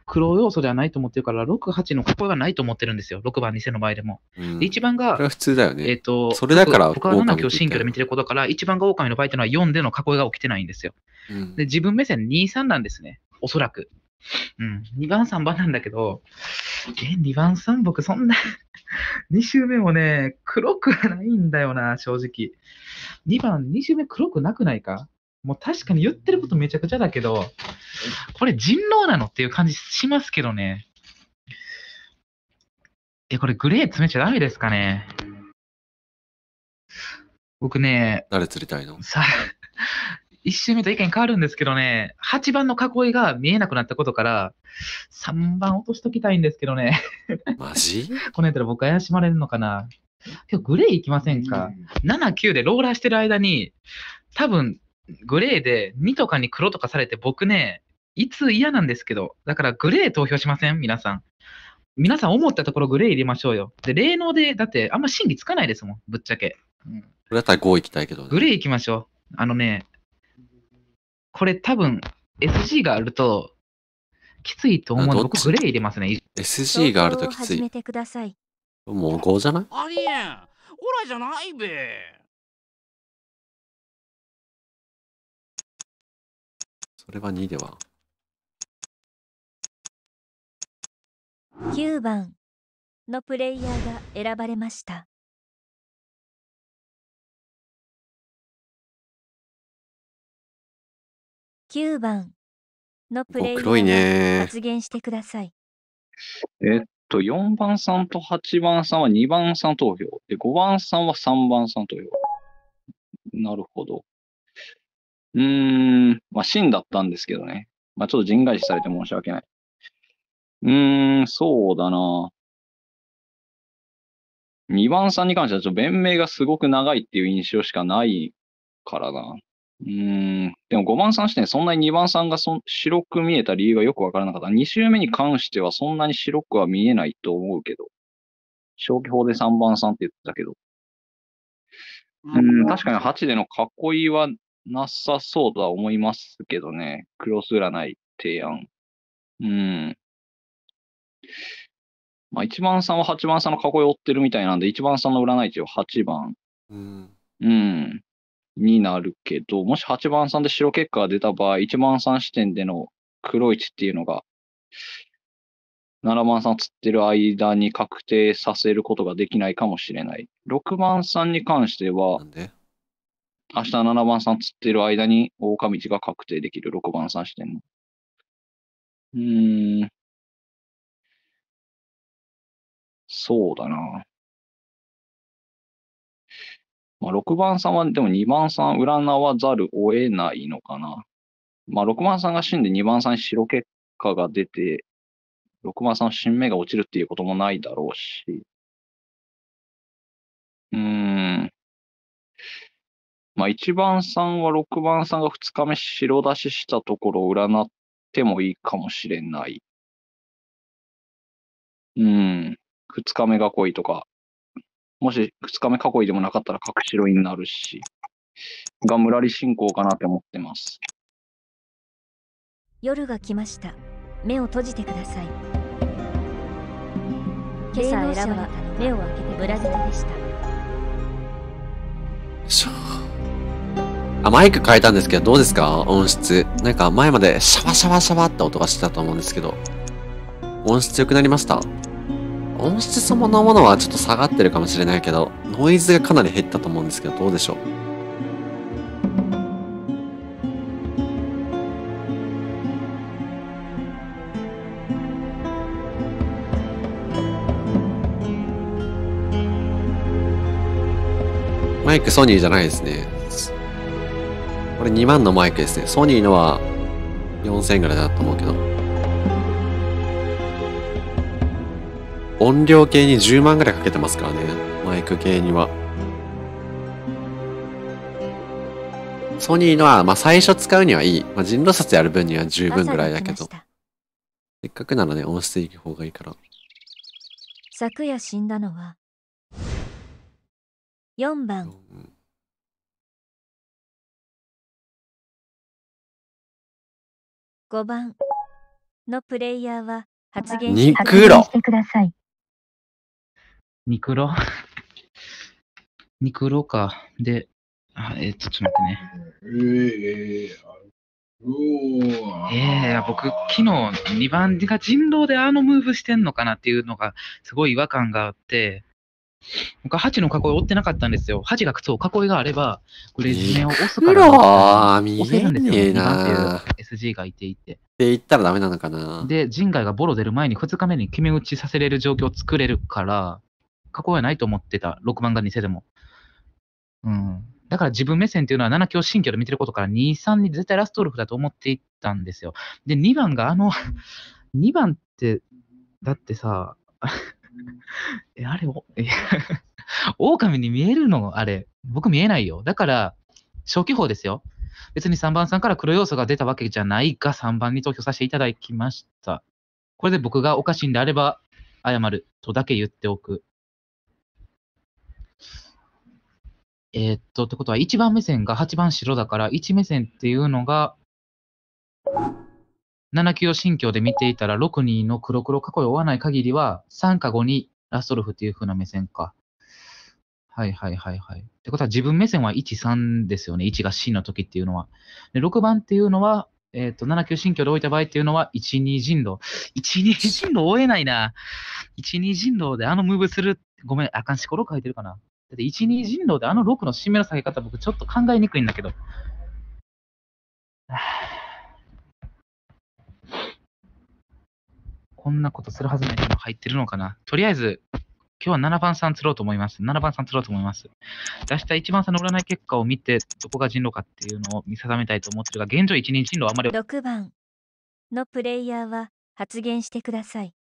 S11: 黒要素ではないと思ってるから、6、8の囲いはないと思ってるんですよ。6番、偽の場合でも。
S3: うん
S11: で、1番が
S3: 普通だよ
S11: えっ、
S3: ね。
S11: と、
S3: それだから
S11: 僕は7
S3: 狼
S11: 今日新居で見てることから、1番が狼の場合っていうのは4での囲いが起きてないんですよ。
S3: うん
S11: で、自分目線2、3なんですね。おそらく。うん。2番、3番なんだけど、え、2番、3僕そんな、2周目もね、黒くはないんだよな、正直。2番、2周目黒くなくないか？もう確かに言ってることめちゃくちゃだけど、これ人狼なのっていう感じしますけどね。え、これグレー詰めちゃダメですかね僕ね、
S3: 誰釣りたいの？
S11: さ、一周目と意見変わるんですけどね、8番の囲いが見えなくなったことから、3番落としときたいんですけどね、
S3: マジ？
S11: このやったら僕怪しまれるのかな。けどグレー行きませんか ?7、9でローラーしてる間に、多分グレーで2とかに黒とかされて僕ね、いつ嫌なんですけど、だからグレー投票しません？皆さん。皆さん思ったところグレー入れましょうよ。で、霊能で、だってあんま審議つかないですもん、ぶっちゃけ。うん
S3: これだったら5行きたいけどね。
S11: グレー行きましょう。あのね、これ多分 SG があるときついと思うんで、グレー入れますね。
S3: SG があるときつ
S1: い。
S3: もう5じゃない？
S12: ありえん。オラじゃないべ。
S3: それは2では。
S1: 9番のプレイヤーが選ばれました。9番のプレイヤ
S3: お黒い
S1: ー
S3: ね
S1: が発言してください。
S5: えっと、4番さんと8番さんは2番さん投票。で、5番さんは3番さん投票。なるほど。うーん、まあ、真だったんですけどね。まあ、ちょっと人外視されて申し訳ない。うーん、そうだな。2番さんに関してはちょっと弁明がすごく長いっていう印象しかないからな。うーん。でも5番さん視点、そんなに2番さんがそん白く見えた理由がよくわからなかった。2周目に関してはそんなに白くは見えないと思うけど。消去法で3番さんって言ってたけど。うん、確かに8での囲いはなさそうとは思いますけどね。クロス占い提案。うん。まあ、1番さんは8番さんの囲いを追ってるみたいなんで、1番さんの占い値は8番、
S3: うん。
S5: うん、になるけど、もし8番さんで白結果が出た場合、1番さん視点での黒い値っていうのが、7番さん釣ってる間に確定させることができないかもしれない。6番さんに関しては、
S3: なんで？
S5: 明日7番さん釣ってる間に大神道が確定できる。6番さん視点の。うーん。そうだな。まあ、6番さんは、でも2番さん占わざるを得ないのかな。まあ、6番さんが死んで2番さんに白結果が出て、6番さんの新芽が落ちるっていうこともないだろうし。うーん。まあ、1番さんは6番さんが2日目白出ししたところを占ってもいいかもしれない。うん。2日目囲いとか、もし2日目囲いでもなかったら角白になるし、がむらり進行かなって思ってます。
S1: 夜が来ました。目を閉じてください。今朝選ばれたのは目を開けて村人でした。
S3: あ、マイク変えたんですけど、どうですか？音質。なんか前までシャワシャワシャワって音がしてたと思うんですけど、音質良くなりました？音質そのものはちょっと下がってるかもしれないけど、ノイズがかなり減ったと思うんですけど、どうでしょう？マイクソニーじゃないですね。これ2万のマイクですね。ソニーのは4000円ぐらいだと思うけど。音量系に10万ぐらいかけてますからね。マイク系には。ソニーのは、まあ最初使うにはいい。まあ人狼札やる分には十分ぐらいだけど。せっかくならね、音質いい方がいいから。
S1: 昨夜死んだのは4番5番のプレイヤーは発言し
S3: ニクロ
S8: してください。
S11: ニクロニクロか。で、あえっと、ちょっと待ってね。ええ僕、昨日2番が人狼であのムーブしてんのかなっていうのが、すごい違和感があって、僕は8の囲いを追ってなかったんですよ。8がそう囲いがあれば、これ、地面を押すから、
S3: 見
S11: 押せるんですよ。
S3: えねえ
S11: 2番っていう
S3: な
S11: SG がいていて。
S3: って言ったらダメなのかな
S11: で、人外がボロ出る前に2日目に決め打ちさせれる状況を作れるから、囲いはないと思ってた。6番が偽でも。うん。だから自分目線っていうのは7強新居で見てることから2、3に絶対ラストウルフだと思っていったんですよ。で、2番があの、2番って、だってさ、え、あれ、おえ 狼に見えるの？あれ、僕見えないよ。だから、初期法ですよ。別に3番さんから黒要素が出たわけじゃないが、3番に投票させていただきました。これで僕がおかしいんであれば、謝るとだけ言っておく。えーっと、ってことは1番目線が8番白だから、1目線っていうのが、7級を新居で見ていたら、6、2の黒黒囲いを追わない限りは、3か5にラストルフっていう風な目線か。はいはいはいはい。ってことは自分目線は1、3ですよね。1が C の時っていうのは。で、6番っていうのは、えっ、と、7級新居で置いた場合っていうのは、1、2人狼。1、2人狼追えないな。1、2人狼であのムーブする。ごめん、あかんしころ書いてるかな。だって1、2人狼であの6の締めの下げ方僕ちょっと考えにくいんだけど。はぁこんなことするはずないの入ってるのかな？とりあえず、今日は7番さん釣ろうと思います。7番さん釣ろうと思います。出した1番さんの占い結果を見て、どこが人狼かっていうのを見定めたいと思ってるが、現状1人人狼あんまり。
S1: 6番のプレイヤーは発言してください。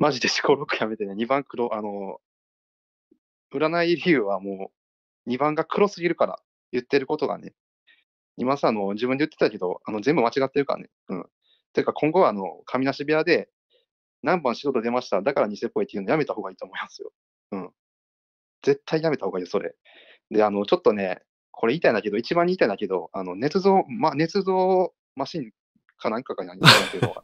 S2: マジで思考6やめてね、2番黒、あの、占い理由はもう、2番が黒すぎるから、言ってることがね、今さ、あの、自分で言ってたけど、あの、全部間違ってるからね。うん。てか、今後は、あの、神なし部屋で、何番白と出ました、だから偽っぽいっていうのやめた方がいいと思いますよ。うん。絶対やめた方がいいよ、それ。で、あの、ちょっとね、これ言いたいんだけど、一番言いたいんだけど、あの、捏造、ま、捏造マシンかなんかか何かけど、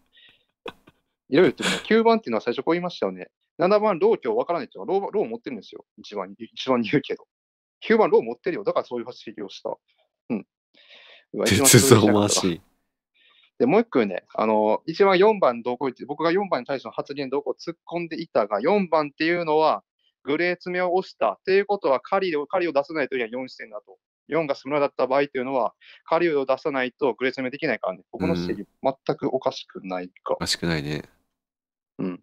S2: いろいろ言ってるね。9番っていうのは最初こう言いましたよね。7番ロー今日わからないっていうのはロー、ロー持ってるんですよ。一番、一番に言うけど。9番ロー持ってるよ。だからそういう発撃をした。うん。うわ一番
S3: 鉄
S2: 衝撃的な
S3: 道回
S2: かった
S3: し。
S2: で、もう一個ね、あの、一番4番どこ行って、僕が4番に対しての発言どこ突っ込んでいたが、4番っていうのは、グレー詰めを押した。っていうことは、狩りを、狩りを出さないといけない4視点だと。4がスムラだった場合っていうのは、狩りを出さないとグレー詰めできないからね。ここの指摘、全くおかしくないか
S3: お。かしくないね。
S2: うん。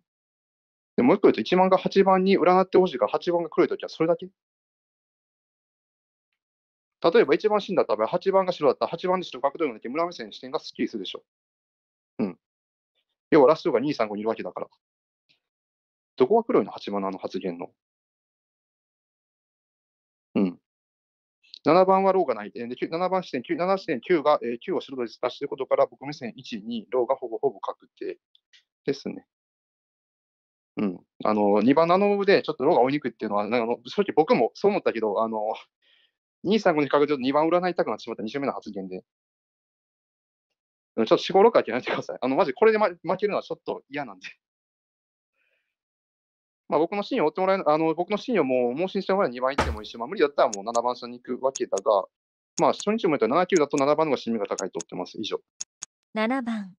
S2: でもう一個言うと、1番が8番に占ってほしいから、8番が黒いときはそれだけ？例えば1番死んだった場合、8番が白だったら、8番で白角度の時、村目線視点がスッキリするでしょ。うん。要はラストが2、3、5にいるわけだから。どこが黒いの ?8 番のあの発言の。うん。7番はローがない。で、7番視点9、7視点9が、えー9を白で出していることから、僕目線1、2、ローがほぼほぼ確定ですね。うん。あの、2番のあのムーブでちょっとローが追いにくいっていうのは、なんかあの正直僕もそう思ったけど、あの、2、3、5に比べると2番占いたくなってしまった2週目の発言で。ちょっと4、5、6はやめてください。あの、マジこれで、ま、負けるのはちょっと嫌なんで。まあ僕のシーンを追ってもらえる、あの、僕のシーンをもう盲信してもらえる2番行ってもいいし、まあ無理だったらもう7番下に行くわけだが、まあ初日も言ったら7、9だと7番の方が新味が高いと思ってます。以上。
S1: 7番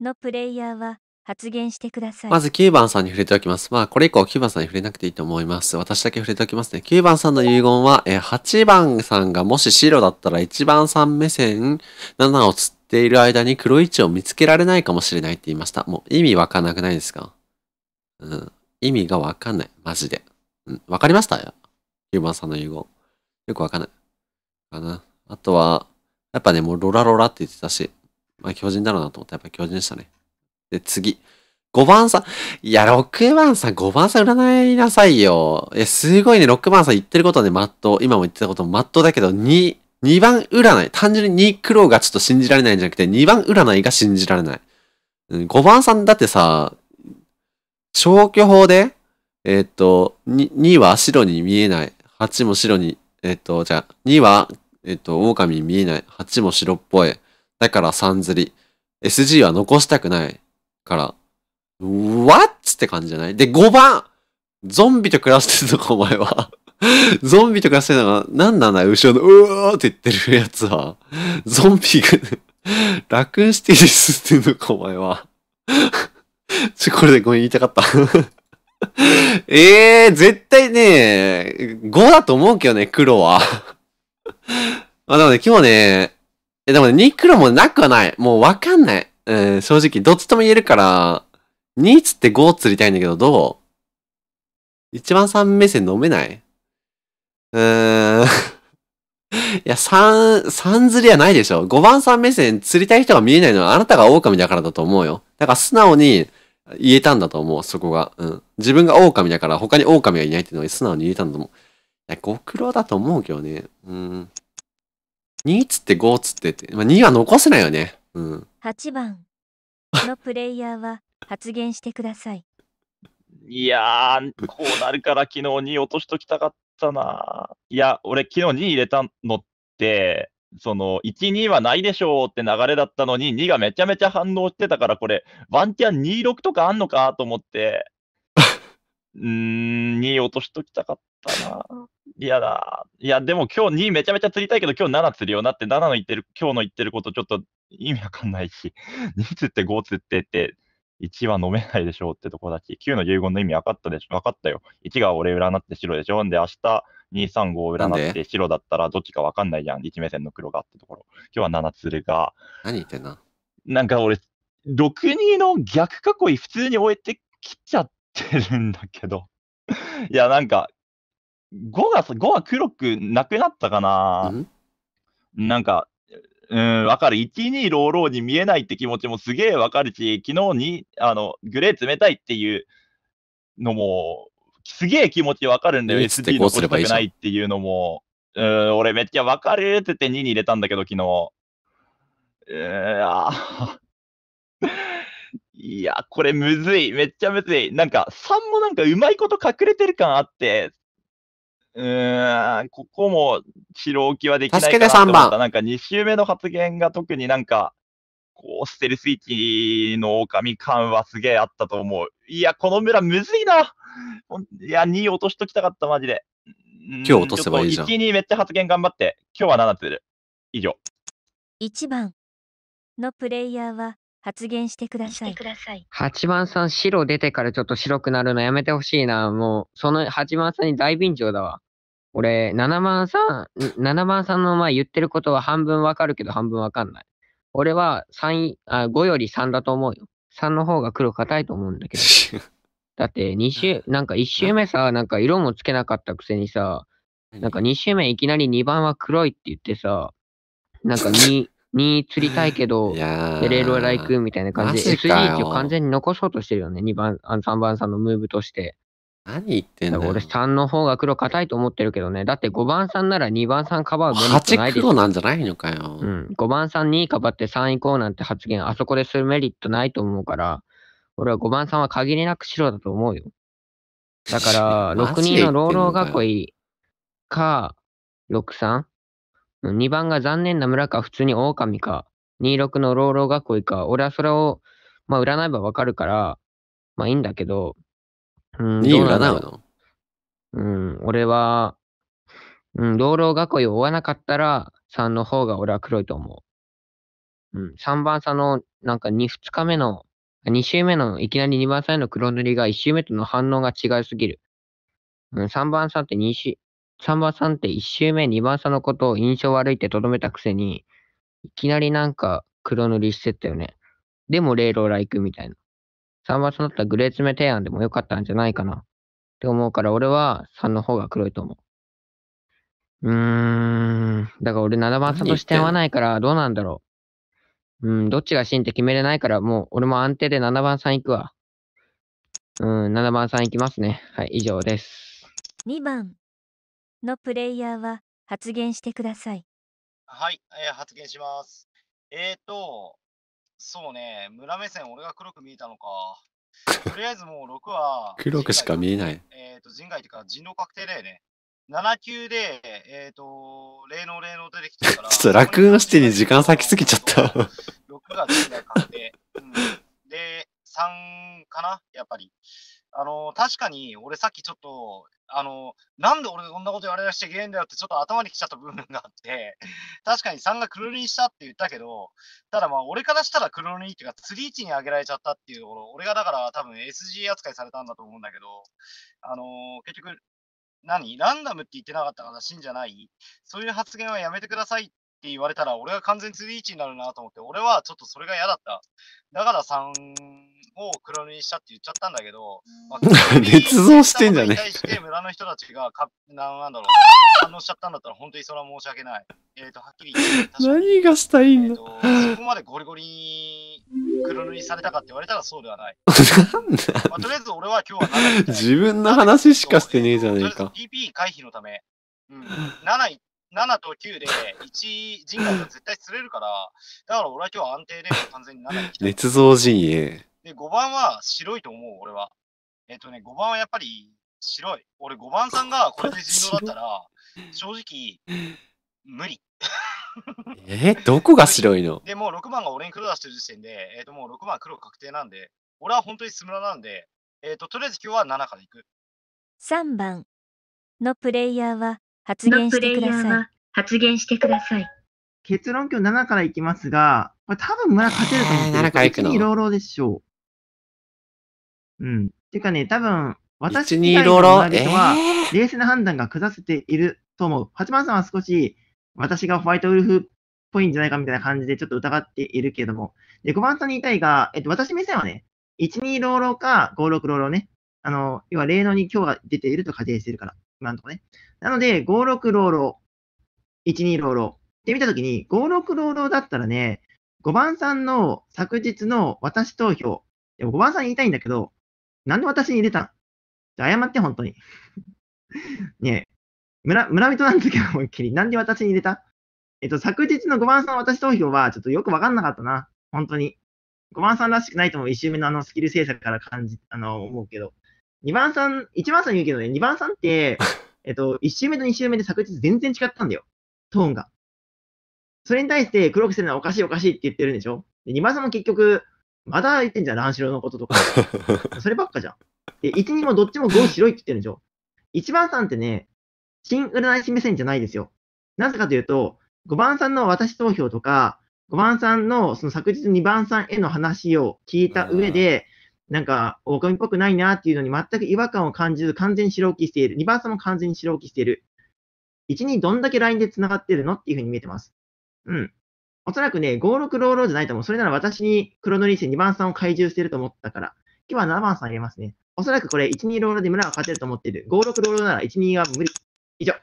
S1: のプレイヤーは発言してください。
S3: まず9番さんに触れておきます。まあ、これ以降9番さんに触れなくていいと思います。私だけ触れておきますね。9番さんの遺言は、え8番さんがもし白だったら1番さん目線7を釣っている間に黒い位置を見つけられないかもしれないって言いました。もう意味わかんなくないですか？うん。意味がわかんない。マジで。うん。わかりました？よ。9番さんの遺言。よくわかんない。かな。あとは、やっぱね、もうロラロラって言ってたし、まあ、巨人だろうなと思って、やっぱ巨人でしたね。で、次。5番さん。いや、6番さん、5番さん占いなさいよ。え、すごいね、6番さん言ってることはね、マット。今も言ってたこともマットだけど、2、2番占い。単純に2黒がちょっと信じられないんじゃなくて、2番占いが信じられない。うん、5番さんだってさ、消去法で、えっ、と、2, 2は白に見えない。8も白に、えっ、と、じゃあ、2は、えっ、と、狼に見えない。8も白っぽい。だから3釣り。SG は残したくない。から、What? って感じじゃない？で、5番ゾンビと暮らしてるのか、お前は。ゾンビと暮らしてるのが、なんなんだよ、後ろの、うーって言ってるやつは。ゾンビが、ラクンシティですって言うのか、お前は。ちょ、これでごめん言いたかった。え えー、絶対ね、5だと思うけどね、黒は。あ、でもね、今日ね、え、でもね、2黒もなくはない。もうわかんない。うん、正直、どっちとも言えるから、2つって5釣りたいんだけど、どう？一番3目線飲めない？うーん。いや、3、3釣りはないでしょ。5番3目線釣りたい人が見えないのはあなたが狼だからだと思うよ。だから素直に言えたんだと思う、そこが。うん。自分が狼だから他に狼がいないっていうのを素直に言えたんだと思う。いや、5黒だと思うけどね。うん。2つって5つってって。まあ、2は残せないよね。うん。
S1: 8番のプレイヤーは発言してください。
S4: いやー、こうなるから昨日2落としときたかったな。いや、俺昨日2入れたのって、その、1、2はないでしょうって流れだったのに、2がめちゃめちゃ反応してたから、これ、ワンチャン2、6とかあんのかと思って、うーん、2落としときたかったな。いやだ。いや、でも今日2めちゃめちゃ釣りたいけど、今日7釣るよなって、7の言ってる、今日の言ってることちょっと意味わかんないし、2釣って5釣ってって、1は飲めないでしょうってとこだし、9の遺言の意味分かったでしょ分かったよ。1が俺占って白でしょんで、明日2、3、5
S3: なんで？
S4: 占って白だったらどっちか分かんないじゃん。1目線の黒がってところ。今日は7釣るが、
S3: 何言ってんな。
S4: なんか俺、6、2の逆囲い普通に終えてきちゃってるんだけど。いや、なんか、5が、5は黒くなくなったかな。なんか、うん、わかる。1、2、ローローに見えないって気持ちもすげえわかるし、昨日に、あの、グレー冷たいっていうのも、すげえ気持ちわかるんだよ。SD 残したくないっていうのも。うん、俺めっちゃわかるって言って2に入れたんだけど、昨日。うーあーいや、これむずい。めっちゃむずい。なんか、3もなんかうまいこと隠れてる感あって、うーん、ここも白置きはできないかなって思った。
S3: 助けて3番
S4: なんか2周目の発言が特になんか、こう、ステルスイッチの狼感はすげえあったと思う。いや、この村むずいな。いや、2位落としときたかった、マジで。
S3: 今日落とせばいいじゃん
S4: 1、2めっちゃ発言頑張って。今日は7つ出る。以上。
S1: 1番のプレイヤーは発言してください。
S6: 8番さん白出てからちょっと白くなるのやめてほしいな。もう、その8番さんに大便乗だわ。俺、7番さん、7番さんのまあ言ってることは半分わかるけど半分わかんない。俺は3あ、5より3だと思うよ。3の方が黒硬いと思うんだけど。だって2周、なんか1周目さ、なんか色もつけなかったくせにさ、なんか2周目いきなり2番は黒いって言ってさ、なんか2、2釣りたいけど、レロライクみたいな感じで、
S3: マジかよ
S6: SG 値を完全に残そうとしてるよね、2番、あ3番さんのムーブとして。
S3: 何言ってんだ
S6: 俺。3の方が黒硬いと思ってるけどね。だって5番さんなら2番さんかばうメリットない
S3: 8
S6: でしょ。
S3: 黒なんじゃないのかよ。
S6: うん。5番さん2かばって3行こうなんて発言、あそこでするメリットないと思うから、俺は5番さんは限りなく白だと思うよ。だから、
S3: マジで
S6: 6、2のローロ
S3: 言ってんのかよ
S6: ー囲いか、6、3。2番が残念な村か、普通に狼か、26のローロー囲いか、俺はそれを、まあ、占えばわかるから、まあいいんだけど、うん、
S3: 2
S6: どうなんだろう
S3: 占うの？
S6: うん、俺は、うん、道路囲いを追わなかったら、3の方が俺は黒いと思う。うん、3番差の、なんか 2, 2日目の、2周目のいきなり2番差への黒塗りが1周目との反応が違いすぎる。うん、3番差って2周、3番差って1周目2番差のことを印象悪いってとどめたくせに、いきなりなんか黒塗りしてったよね。でも、レイローライクみたいな。3番差だったらグレー詰め提案でもよかったんじゃないかな。って思うから、俺は3の方が黒いと思う。うーん。だから俺7番差と視点はないから、どうなんだろう。うん、どっちが真って決めれないから、もう俺も安定で7番さん行くわ。うん、7番さん行きますね。はい、以上です。
S1: 2番のプレイヤーは発言してください。
S7: はい、えー発言します。えーと、そうね、村目線、俺が黒く見えたのか。とりあえずもう6は、
S3: 黒くしか見えない。
S7: えーと、人外というか人狼確定だよね。7級で、えーと、霊能霊能出てきてるから、
S3: ちょっとラクーンシティに時間割きすぎちゃった。
S7: 6が人外確定。うん、で、3かなやっぱり。あの、確かに、俺さっきちょっと、あの、なんで俺こんなこと言われなくちゃいけないんだよってちょっと頭にきちゃった部分があって、確かに3が黒塗りしたって言ったけど、ただまあ俺からしたら黒塗りっていうか、釣り位置に上げられちゃったっていうところ、俺がだから多分 SG 扱いされたんだと思うんだけど、あの結局、何？ランダムって言ってなかったから死んじゃない？そういう発言はやめてくださいって言われたら、俺が完全釣り位置になるなと思って、俺はちょっとそれが嫌だった。だから3を黒塗りしたって言っちゃったんだけど、まあ
S3: 捏造してんじゃね
S7: に対して村の人たちがかな、なんだろう、反応しちゃったんだったら、本当にそれは申し訳ない。えっ、と、はっきり言って、
S3: 何がしたいんだ。
S7: そこまでゴリゴリに黒塗りされたかって言われたらそうではない。まあ、とりあえず俺は今日は7行きたい。
S3: 自分の話しかしてねえじゃねえか。
S7: PP 回避のため、うん、7, 7と9で1人外が絶対釣れるから、だから俺は今日は安定で完全に7行きたい。
S3: 捏造陣営。
S7: で、5番は白いと思う、俺は。えっ、とね、5番はやっぱり白い。俺5番さんがこれで人狼だったら、正直、無理。
S3: えどこが白いの？
S7: で、もう6番が俺に黒出してる時点で、えっ、ともう6番は黒確定なんで、俺は本当にスムラなんで、えっ、と、とりあえず今日は7からいく。
S1: 3番のプレイヤーは発言してください。
S8: 発言してください。
S9: 結論今日7からいきますが、これ多分村勝てると思ってる。
S3: えー7から行くの
S9: 1 2ローローでしょう。うん。ていうかね、多分、私
S3: 1 2
S9: 以外の
S3: ローロー
S9: 村人は
S3: え、
S9: 冷静な判断が下せていると思う。八番さんは少し、私がホワイトウルフっぽいんじゃないかみたいな感じでちょっと疑っているけども。で、5番さんに言いたいが、えっと、私目線はね、1、2ローローか5、6ローローね。あの、要は霊能に狂が出ていると仮定しているから、今のとこね。なので、5、6ローロー、1、2ローロー。って見たときに、5、6ローローだったらね、5番さんの昨日の私投票。でも5番さん言いたいんだけど、なんで私に入れたん？謝って、本当に。ねえ、村、村人なんだけど、思いっきり。なんで私に入れた？えっと、昨日の5番さんの私投票は、ちょっとよくわかんなかったな。本当に。5番さんらしくないとも1周目のあのスキル制作から感じ、あの、思うけど。2番さん、1番さん言うけどね、2番さんって、えっと、1周目と2周目で昨日全然違ったんだよ。トーンが。それに対して黒くしてるのはおかしいおかしいって言ってるんでしょで、2番さんも結局、まだ言ってんじゃん、乱視郎のこととか。そればっかじゃん。で、1、2もどっちも5白いって言ってるんでしょ。1番さんってね、新占い師目線じゃないですよ。なぜかというと、5番さんの私投票とか、5番さんのその昨日2番さんへの話を聞いた上で、なんか、狼っぽくないなっていうのに全く違和感を感じず、完全に白置きしている。2番さんも完全に白置きしている。1、2どんだけ LINE で繋がってるのっていうふうに見えてます。うん。おそらくね、5、6ローローじゃないと思う。それなら私に黒塗りして2番さんを怪獣してると思ったから。今日は7番さん入れますね。おそらくこれ1、2ローローで村が勝てると思ってる。5、6ローローなら1、2は無理。以上。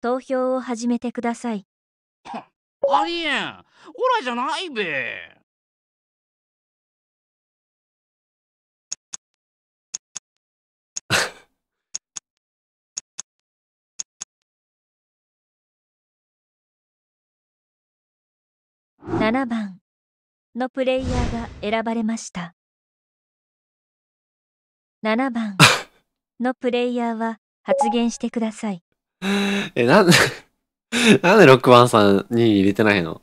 S1: 投票を始めてください。
S12: ありえん。オラじゃないべ。
S1: 7番のプレイヤーが選ばれました。7番のプレイヤーは発言してください。
S3: え、なんで、なんで6番さんに入れてないの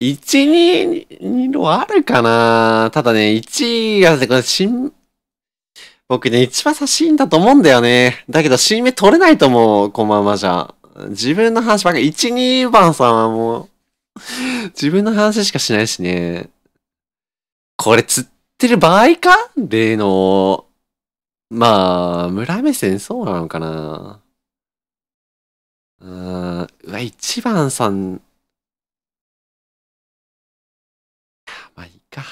S3: ?1、2、2のあるかな？ただね、1が、これ、新、僕ね、一番差しいんだと思うんだよね。だけど、新目取れないと思う、このままじゃ。自分の話ばっかり、1、2番さんはもう、自分の話しかしないしね。これ釣ってる場合か？例の、まあ、村目線そうなのかなうーん、うわ、1番さん、まあいいか。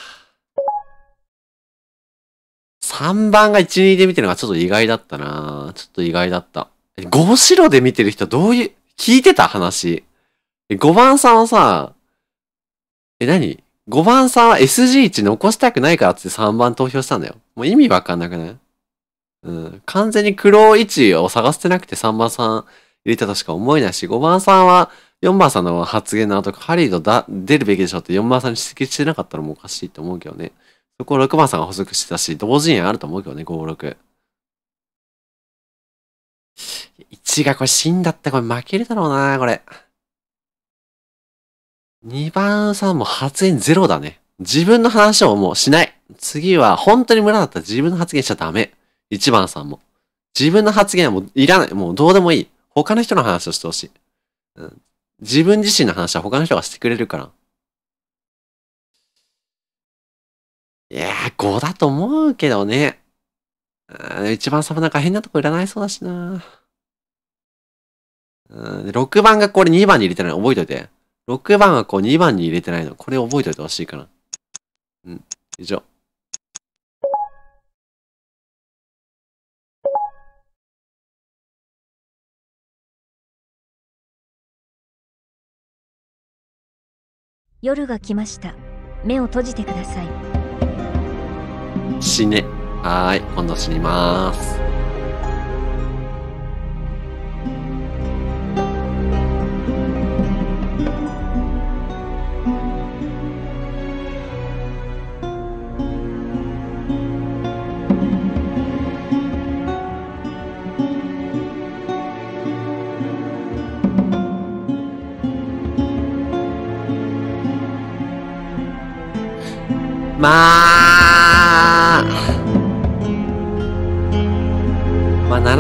S3: 3番が1、2で見てるのがちょっと意外だったなちょっと意外だった。5白で見てる人どういう、聞いてた話？5番さんはさ、え、何 ?5 番さんは SG1 残したくないからって3番投票したんだよ。もう意味わかんなくない？うん。完全に黒位置を探してなくて3番さん入れたとしか思えないし、5番さんは4番さんの発言の後、ハリードだ出るべきでしょって4番さんに指摘してなかったらもおかしいと思うけどね。そこを6番さんが補足してたし、同時にあると思うけどね、5、6。1がこれ死んだってこれ負けるだろうな、これ。2番さんも発言ゼロだね。自分の話をもうしない。次は本当に村だったら自分の発言しちゃダメ。1番さんも。自分の発言はもういらない。もうどうでもいい。他の人の話をしてほしい。うん。自分自身の話は他の人がしてくれるから。いやー、5だと思うけどね。うん一番さもなんか変なとこ占いそうだしな。6番がこれ2番に入れてないの覚えといて。6番はこう2番に入れてないの。これ覚えといてほしいかな。うん。以上。
S1: 夜が来ました。目を閉じてください。
S3: 死ね。はーい。今度死にまーす。まあ、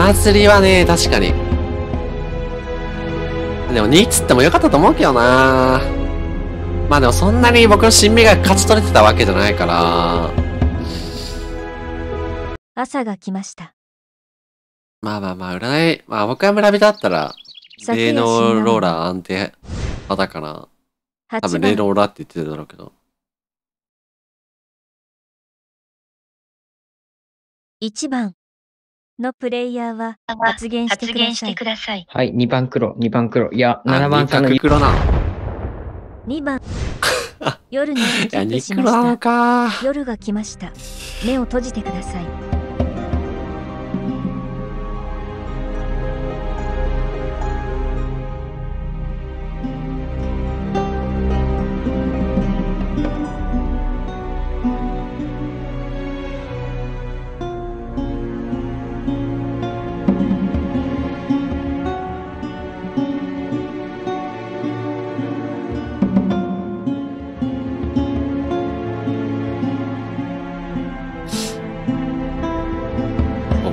S3: まあ、七釣りはね、確かに。でも2つってもよかったと思うけどなまあでもそんなに僕の新芽が勝ち取れてたわけじゃないから。
S1: 朝が来ました。
S3: まあまあまあ、占い、まあ僕は村人だったら、霊能ローラー安定派だから、多分
S1: 8番
S3: 霊能ローラーって言ってるだろうけど。
S1: 1番のプレイヤーは発言してください。
S6: はい、2番黒、2番黒。いや、7番さん
S3: 黒なの。
S1: 2番 夜に切っました。
S3: か。
S1: 夜が来ました。目を閉じてください。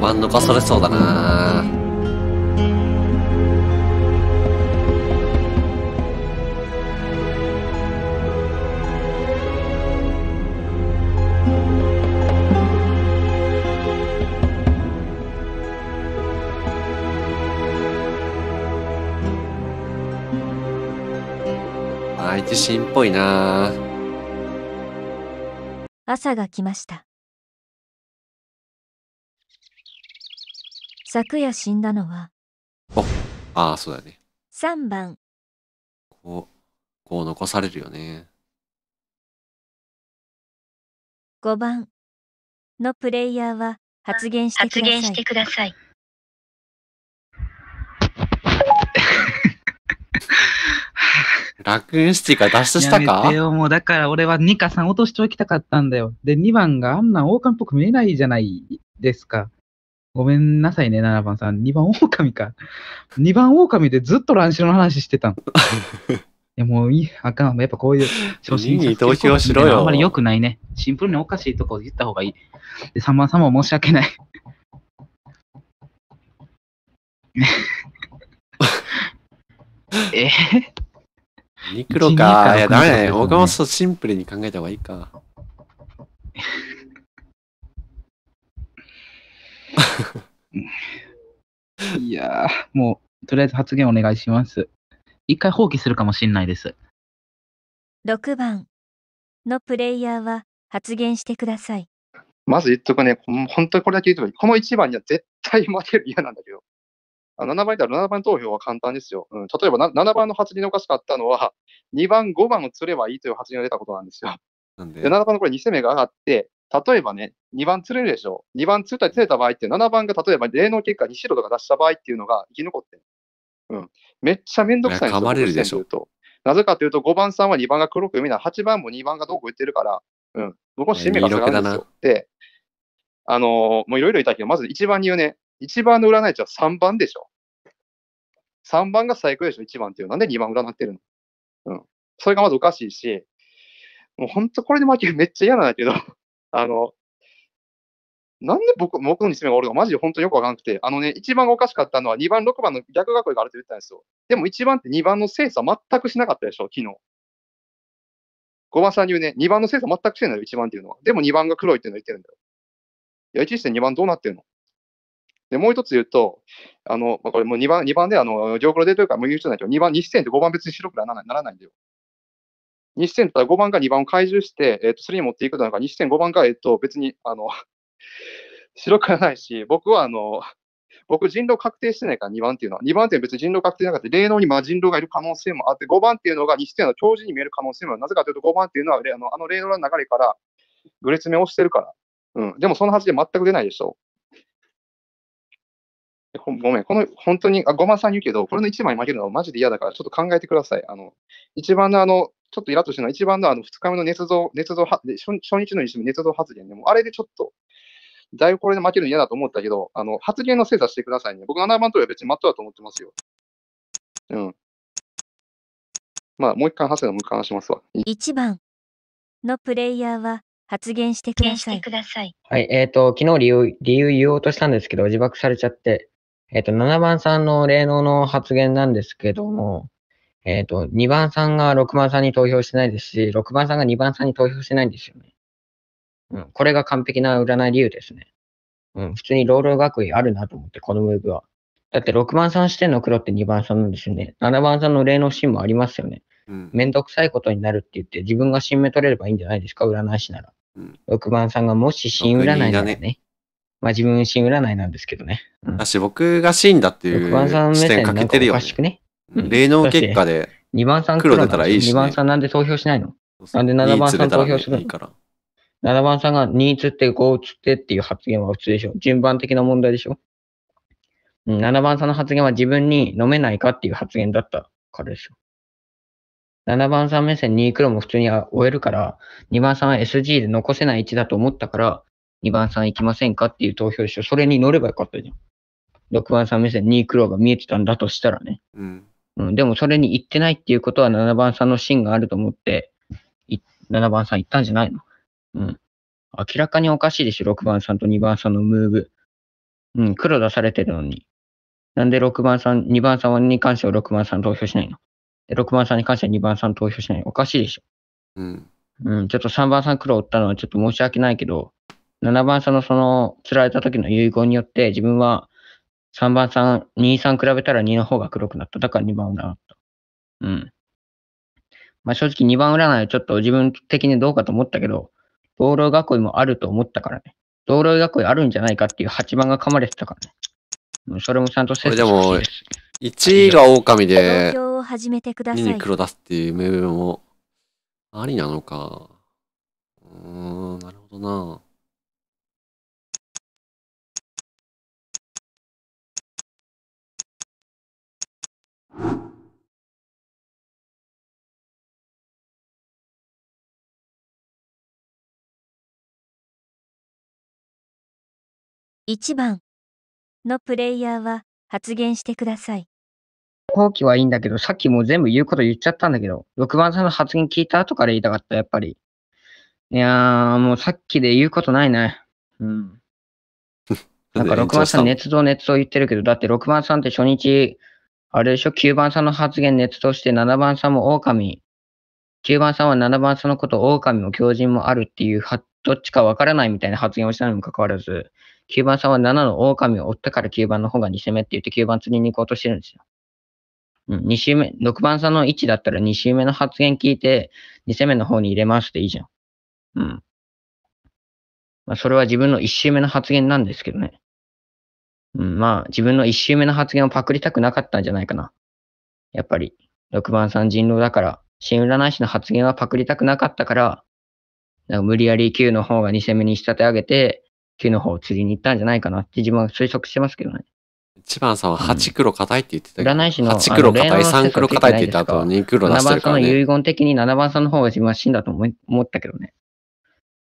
S3: 番抜かされそうだなあいつ新っぽいな
S1: 朝が来ました。昨夜死んだのは
S3: ああ、そうだね。
S1: 3番、
S3: こう、こう残されるよね。
S1: 5番のプレイヤーは発言してください。
S8: 発言してください。
S3: ラクーンシティから脱出した
S11: や
S3: か
S11: めてよ、もうだから俺はニカさん落としておきたかったんだよ。で、2番があんなん狼っぽく見えないじゃないですか。ごめんなさいね、7番さん。2番狼か。2番狼でずっと乱視の話してたん。いや、もういい、あかん。やっぱこういう初心者
S3: 二位投票しろよ
S11: あんまり良くないね。シンプルにおかしいとこ言った方がいい。で、3番さんも申し訳ない。え？
S3: ニクロか。いや、ダメだね僕もそうシンプルに考えた方がいいか。
S11: いやー、もう、とりあえず発言お願いします。一回放棄するかもしんないです。
S1: 6番のプレイヤーは発言してください。
S2: まず言っとくね、ほん本当にこれだけ言っとくこの1番には絶対負ける嫌なんだけど。あ7番いたら7番投票は簡単ですよ。うん、例えばな7番の発言でおかしかったのは、2番、5番を釣ればいいという発言が出たことなんですよ。
S3: なんで？
S2: で、7番のこれ2攻めが上がって、例えばね、2番釣れるでしょ。2番釣ったり釣れた場合って、7番が例えば例の結果に白とか出した場合っていうのが生き残ってる。うん。めっちゃめんどくさいんですよ。
S3: 噛まれるでしょ
S2: なぜかというと、5番さんは2番が黒く見ない。8番も2番がどこ言ってるから、うん。僕の締めが下がるんですよ。で、あのーもういろいろ言いたいけど、まず1番に言うね。1番の占い値は3番でしょ。3番が最高でしょ、1番っていう。なんで2番占ってるのうん。それがまずおかしいし、もう本当これで負けるめっちゃ嫌なんだけど、あの、なんで僕、僕の2攻めがおるのかマジで本当によくわからなくて、あのね、1番がおかしかったのは2番、6番の逆囲いがあると言ったんですよ。でも1番って2番の精査全くしなかったでしょ、昨日。5番さんに言うね、2番の精査全くしてないよ、1番っていうのは。でも2番が黒いっていうのを言ってるんだよ。いや、1して2番どうなってんの？で、もう一つ言うと、あの、まあこれもう2番、2番で、あの、上黒出てるから無理言う人ないけど、2番、2戦って5番別に白くならないならないんだよ。2戦ったら5番が2番を回収して、えっ、と、3に持っていくのが、2戦5番が、えっ、と、別に、あの、白くはないし、僕は、あの、僕、人狼確定してないから、2番っていうのは。2番って別に人狼確定なかった。霊能にまあ人狼がいる可能性もあって、5番っていうのが2戦の長寿に見える可能性もある。なぜかというと、5番っていうのは、あのあの霊能の流れから、グレツメをしてるから。うん。でも、その発言全く出ないでしょ。ごめん、この、本当に、あ、ごまさん言うけど、これの1番に負けるのはマジで嫌だから、ちょっと考えてください。あの、一番のあの、ちょっとイラッとしてるのは、一番のあの、2日目の捏造、捏造は、で初初日の一緒に捏造発言でも、あれでちょっと、だいぶこれで負けるの嫌だと思ったけど、あの、発言の精査してくださいね。僕7番とは別にマットだと思ってますよ。うん。まあ、もう一回話すのもう一回話しますわ。
S1: 1番のプレイヤーは発言してください。
S8: ください。
S6: はい、えっ、と、昨日理由、理由言おうとしたんですけど、自爆されちゃって、えっ、と、7番さんの霊能の発言なんですけども、えっ、と、2番さんが6番さんに投票してないですし、6番さんが2番さんに投票してないんですよね。うん、これが完璧な占い理由ですね。うん、普通にロール学位あるなと思って、このムーブは。だって6番さん視点の黒って2番さんなんですよね。7番さんの霊能シーンもありますよね。
S3: うん。
S6: めんどくさいことになるって言って、自分が新芽取れればいいんじゃないですか、占い師なら。
S3: うん
S6: 6番さんがもし新占いなら
S3: 六人だ
S6: ね。まあ自分新占いなんですけどね。うん
S3: だし、僕が死んだってい
S6: 6番さん目
S3: う視点
S6: か
S3: けてるよね。
S6: かしくね。うん
S3: 霊能結果で、
S6: 2番さん
S3: 黒出たらいいしね
S6: 2番さんなんで投票しないの？なんで7番さん投票するの？
S3: いいから。
S6: ?7 番さんが2つって5つってっていう発言は普通でしょ。順番的な問題でしょ？うん、7番さんの発言は自分に飲めないかっていう発言だったからでしょ。7番さん目線2黒も普通に終えるから、2番さんは SG で残せない位置だと思ったから、2番さん行きませんか？っていう投票でしょ。それに乗ればよかったじゃん。6番さん目線2黒が見えてたんだとしたらね。
S3: うん。
S6: うん、でもそれに行ってないっていうことは7番さんの芯があると思って、い7番さん行ったんじゃないの？うん。明らかにおかしいでしょ、6番さんと2番さんのムーブ。うん、黒出されてるのに。なんで6番さん、2番さんに関しては6番さん投票しないの？で ?6 番さんに関しては2番さん投票しないの？おかしいでしょ。
S3: うん。
S6: うん、ちょっと3番さん黒を打ったのはちょっと申し訳ないけど、7番さんのその、釣られた時の遺言によって、自分は3番さん、2、3比べたら2の方が黒くなった。だから2番占った。うん。まあ正直2番占いはちょっと自分的にどうかと思ったけど、道路囲いもあると思ったからね。道路囲いあるんじゃないかっていう8番が噛まれてたからね。うんそれもちゃんと
S3: これで
S6: 説明
S3: も、1が狼
S1: 投
S3: で、
S1: 票を始めてくださ
S3: 2
S1: い
S3: に。黒出すっていうムーブも、ありなのか。うーん、なるほどな。
S1: 1番のプレイヤーは発言してください。
S6: 放棄はいいんだけど、さっきもう全部言うこと言っちゃったんだけど、6番さんの発言聞いた後から言いたかった、やっぱり。いやー、もうさっきで言うことないね。うん。なんか6番さん捏造捏造言ってるけど、だって6番さんって初日、あれでしょ ?9 番さんの発言捏造して7番さんも狼。9番さんは7番さんのこと狼も狂人もあるっていうは、どっちかわからないみたいな発言をしたのにもかかわらず、9番さんは7の狼を追ってから9番の方が2攻めって言って9番釣りに行こうとしてるんですよ。うん、2周目、6番さんの位置だったら2周目の発言聞いて、2攻めの方に入れますでいいじゃん。うん。まあ、それは自分の1周目の発言なんですけどね。うん、まあ、自分の1周目の発言をパクりたくなかったんじゃないかな。やっぱり、6番さん人狼だから、新占い師の発言はパクりたくなかったから、なんか無理やり9の方が2攻めに仕立て上げて、9の方を釣りに行ったんじゃないかなって自分は推測してますけどね。
S3: 一番さんは8黒硬いって言ってたけど、
S6: 占い師の
S3: 8黒硬い、
S6: あの例の
S3: 3黒硬いって言った後2黒出
S6: 7
S3: して
S6: 番さんの
S3: るからね。
S6: 遺言的に7番さんの方が自分は死んだと思ったけどね。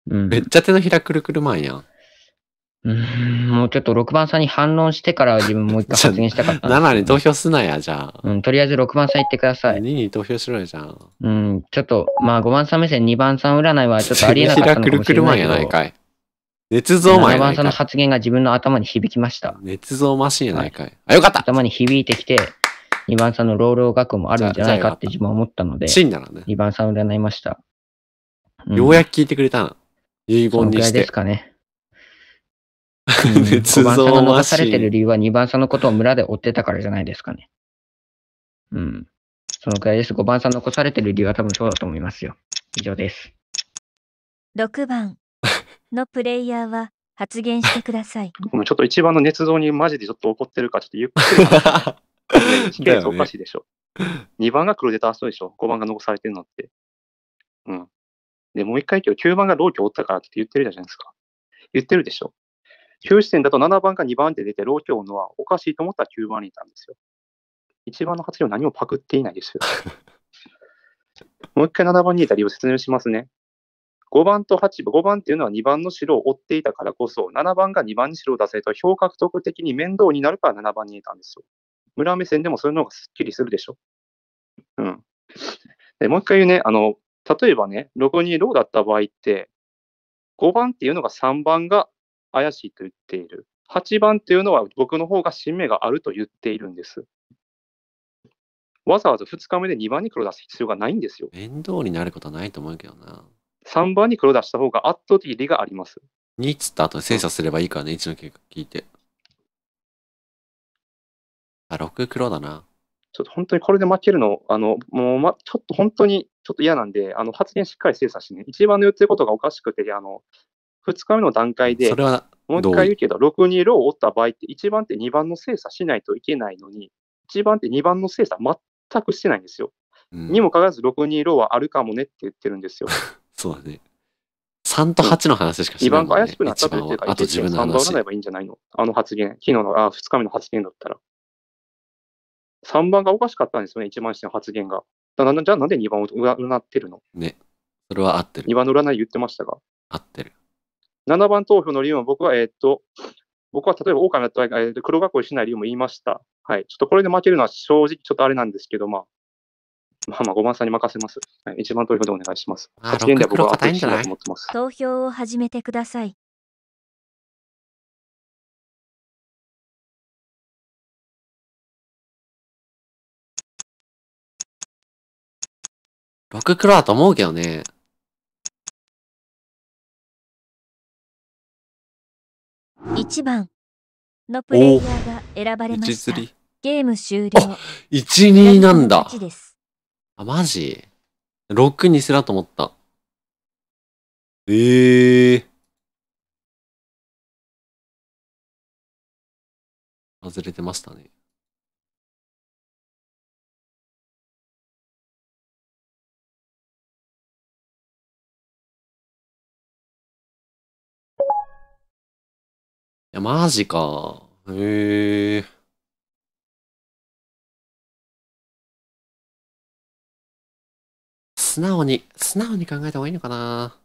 S6: うん。
S3: めっちゃ手のひらくるくるマンやん。
S6: うーんもうちょっと6番さんに反論してから自分もう一回発言したかったんですけど
S3: 7に投票すなや、じゃあ。
S6: うん、とりあえず6番さん言ってください。
S3: 2に投票しろよ、じゃあ。
S6: うん、ちょっと、まあ5番さん目線2番さん占いはちょっとありえなかったのかもしれないけど。
S3: くるくるマンやないかい。捏造マンや
S6: 7番さんの
S3: ないかい。
S6: 発言が自分の頭に響きました。
S3: 捏造マシンやないかい。あ、よかった
S6: 頭に響いてきて、2番さんの老老学もあるんじゃないかって自分は思ったので、
S3: 真ならね。
S6: 2番さん占いました。ん
S3: ようやく聞いてくれたな。遺
S6: そ
S3: 言にして
S6: のくらいです。かね。うん
S3: 捏
S6: 5番さん
S3: 造
S6: が残。されてる理由は2番さんのことを村で追ってたからじゃないですかね。うん。そのくらいです。5番さん残されてる理由は多分そうだと思いますよ。以上です。
S1: 6番のプレイヤーは発言してください。
S2: ちょっと一番の捏造にマジでちょっと怒ってるから、ちょっとゆっくり話して。時系列おかしいでしょ。2番が黒出た後でしょ。5番が残されてるのって。うん。で、もう一回今日9番が老居おったからって言ってるじゃないですか。言ってるでしょ。9視点だと7番か2番って出て老居おのはおかしいと思ったら9番にいたんですよ。1番の発言を何もパクっていないですよ。もう一回7番にいた理由を説明しますね。5番と8番、5番っていうのは2番の白を追っていたからこそ、7番が2番に白を出せると、票獲得的に面倒になるから7番にいたんですよ。村目線でもそういうのがすっきりするでしょ。うん。でもう一回言うね、あの、例えばね、6にローだった場合って、5番っていうのが3番が怪しいと言っている。8番っていうのは僕の方が新芽があると言っているんです。わざわざ2日目で2番に黒出す必要がないんですよ。
S3: 面倒になることはないと思うけどな。
S2: 3番に黒出した方が圧倒的利があります。
S3: 2っつった後で精査すればいいからね、1の結果聞いて。あ、6黒だな。
S2: ちょっと本当にこれで負けるの、あの、もう、ま、ちょっと本当にちょっと嫌なんで、あの、発言しっかり精査してね、一番の言ってることがおかしくて、あの、2日目の段階で、
S3: それは
S2: もう一回言うけど、6にローを折った場合って、1番って2番の精査しないといけないのに、1番って2番の精査全くしてないんですよ。
S3: うん
S2: にもかかわらず、6にローはあるかもねって言ってるんですよ。
S3: そうだね。3と8の話しかし
S2: 2
S3: ないね。
S2: 番が怪しくなったと言ってるか
S3: あと自分の
S2: 3番
S3: 話
S2: 占え。ばいいんじゃないのあの発言、昨日の、あ、2日目の発言だったら。3番がおかしかったんですよね、1番しての発言が。だなじゃあなんで2番を占占ってるの？
S3: ね。それは合ってる。
S2: 2番の占い言ってましたが。
S3: 合ってる。
S2: 7番投票の理由は僕は、えっ、ー、と、僕は例えば狼冠だったら、えー、黒囲いしない理由も言いました。はい。ちょっとこれで負けるのは正直ちょっとあれなんですけど、まあ、まあまあ5番さんに任せます。はい、1番投票でお願いします。発言では僕は
S3: 熱いしな
S2: と思ってます。
S1: 投票を始めてください。
S3: 僕黒だと思うけどね。
S1: 1番のプレイヤーが選ばれました
S3: 1釣り。
S1: ゲーム終了
S3: 1、2なんだあ、マジ ?6 にすらと思った。ええ外れてましたね。や、マジか。へえ。素直に、素直に考えた方がいいのかな。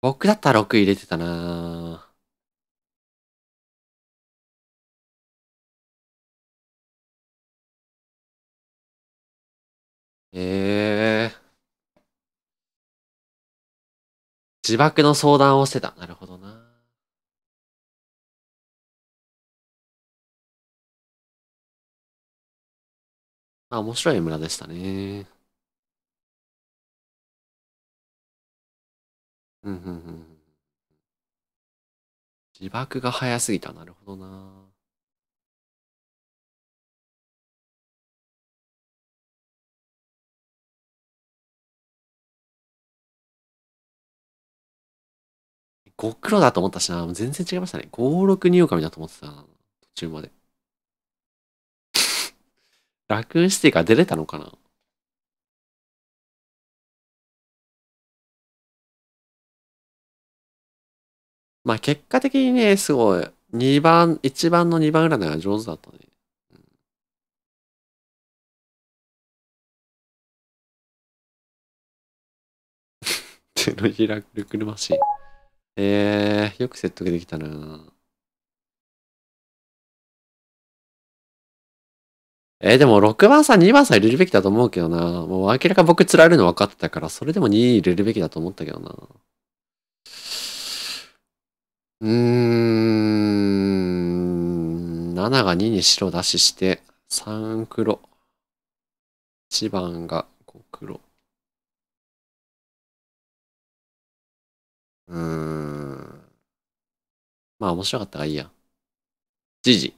S3: 僕だったら6入れてたな。ええ自爆の相談をしてた。なるほどな。あ、面白い村でしたね。うん、うん、うん。自爆が早すぎた。なるほどな。5黒だと思ったしな。全然違いましたね。5、6ニオカミだと思ってたな。途中まで。ラクーンシティから出れたのかなまあ結果的にね、すごい、2番、1番の2番占いが上手だったね。手のひらくるくるマシン。えー、よく説得できたなえーでも6番さん、2番さん入れるべきだと思うけどな。もう明らか僕釣られるの分かってたから、それでも2入れるべきだと思ったけどな。うーん、7が2に白出しして、3黒。1番が5黒。うーん。まあ面白かったらいいや。じじ。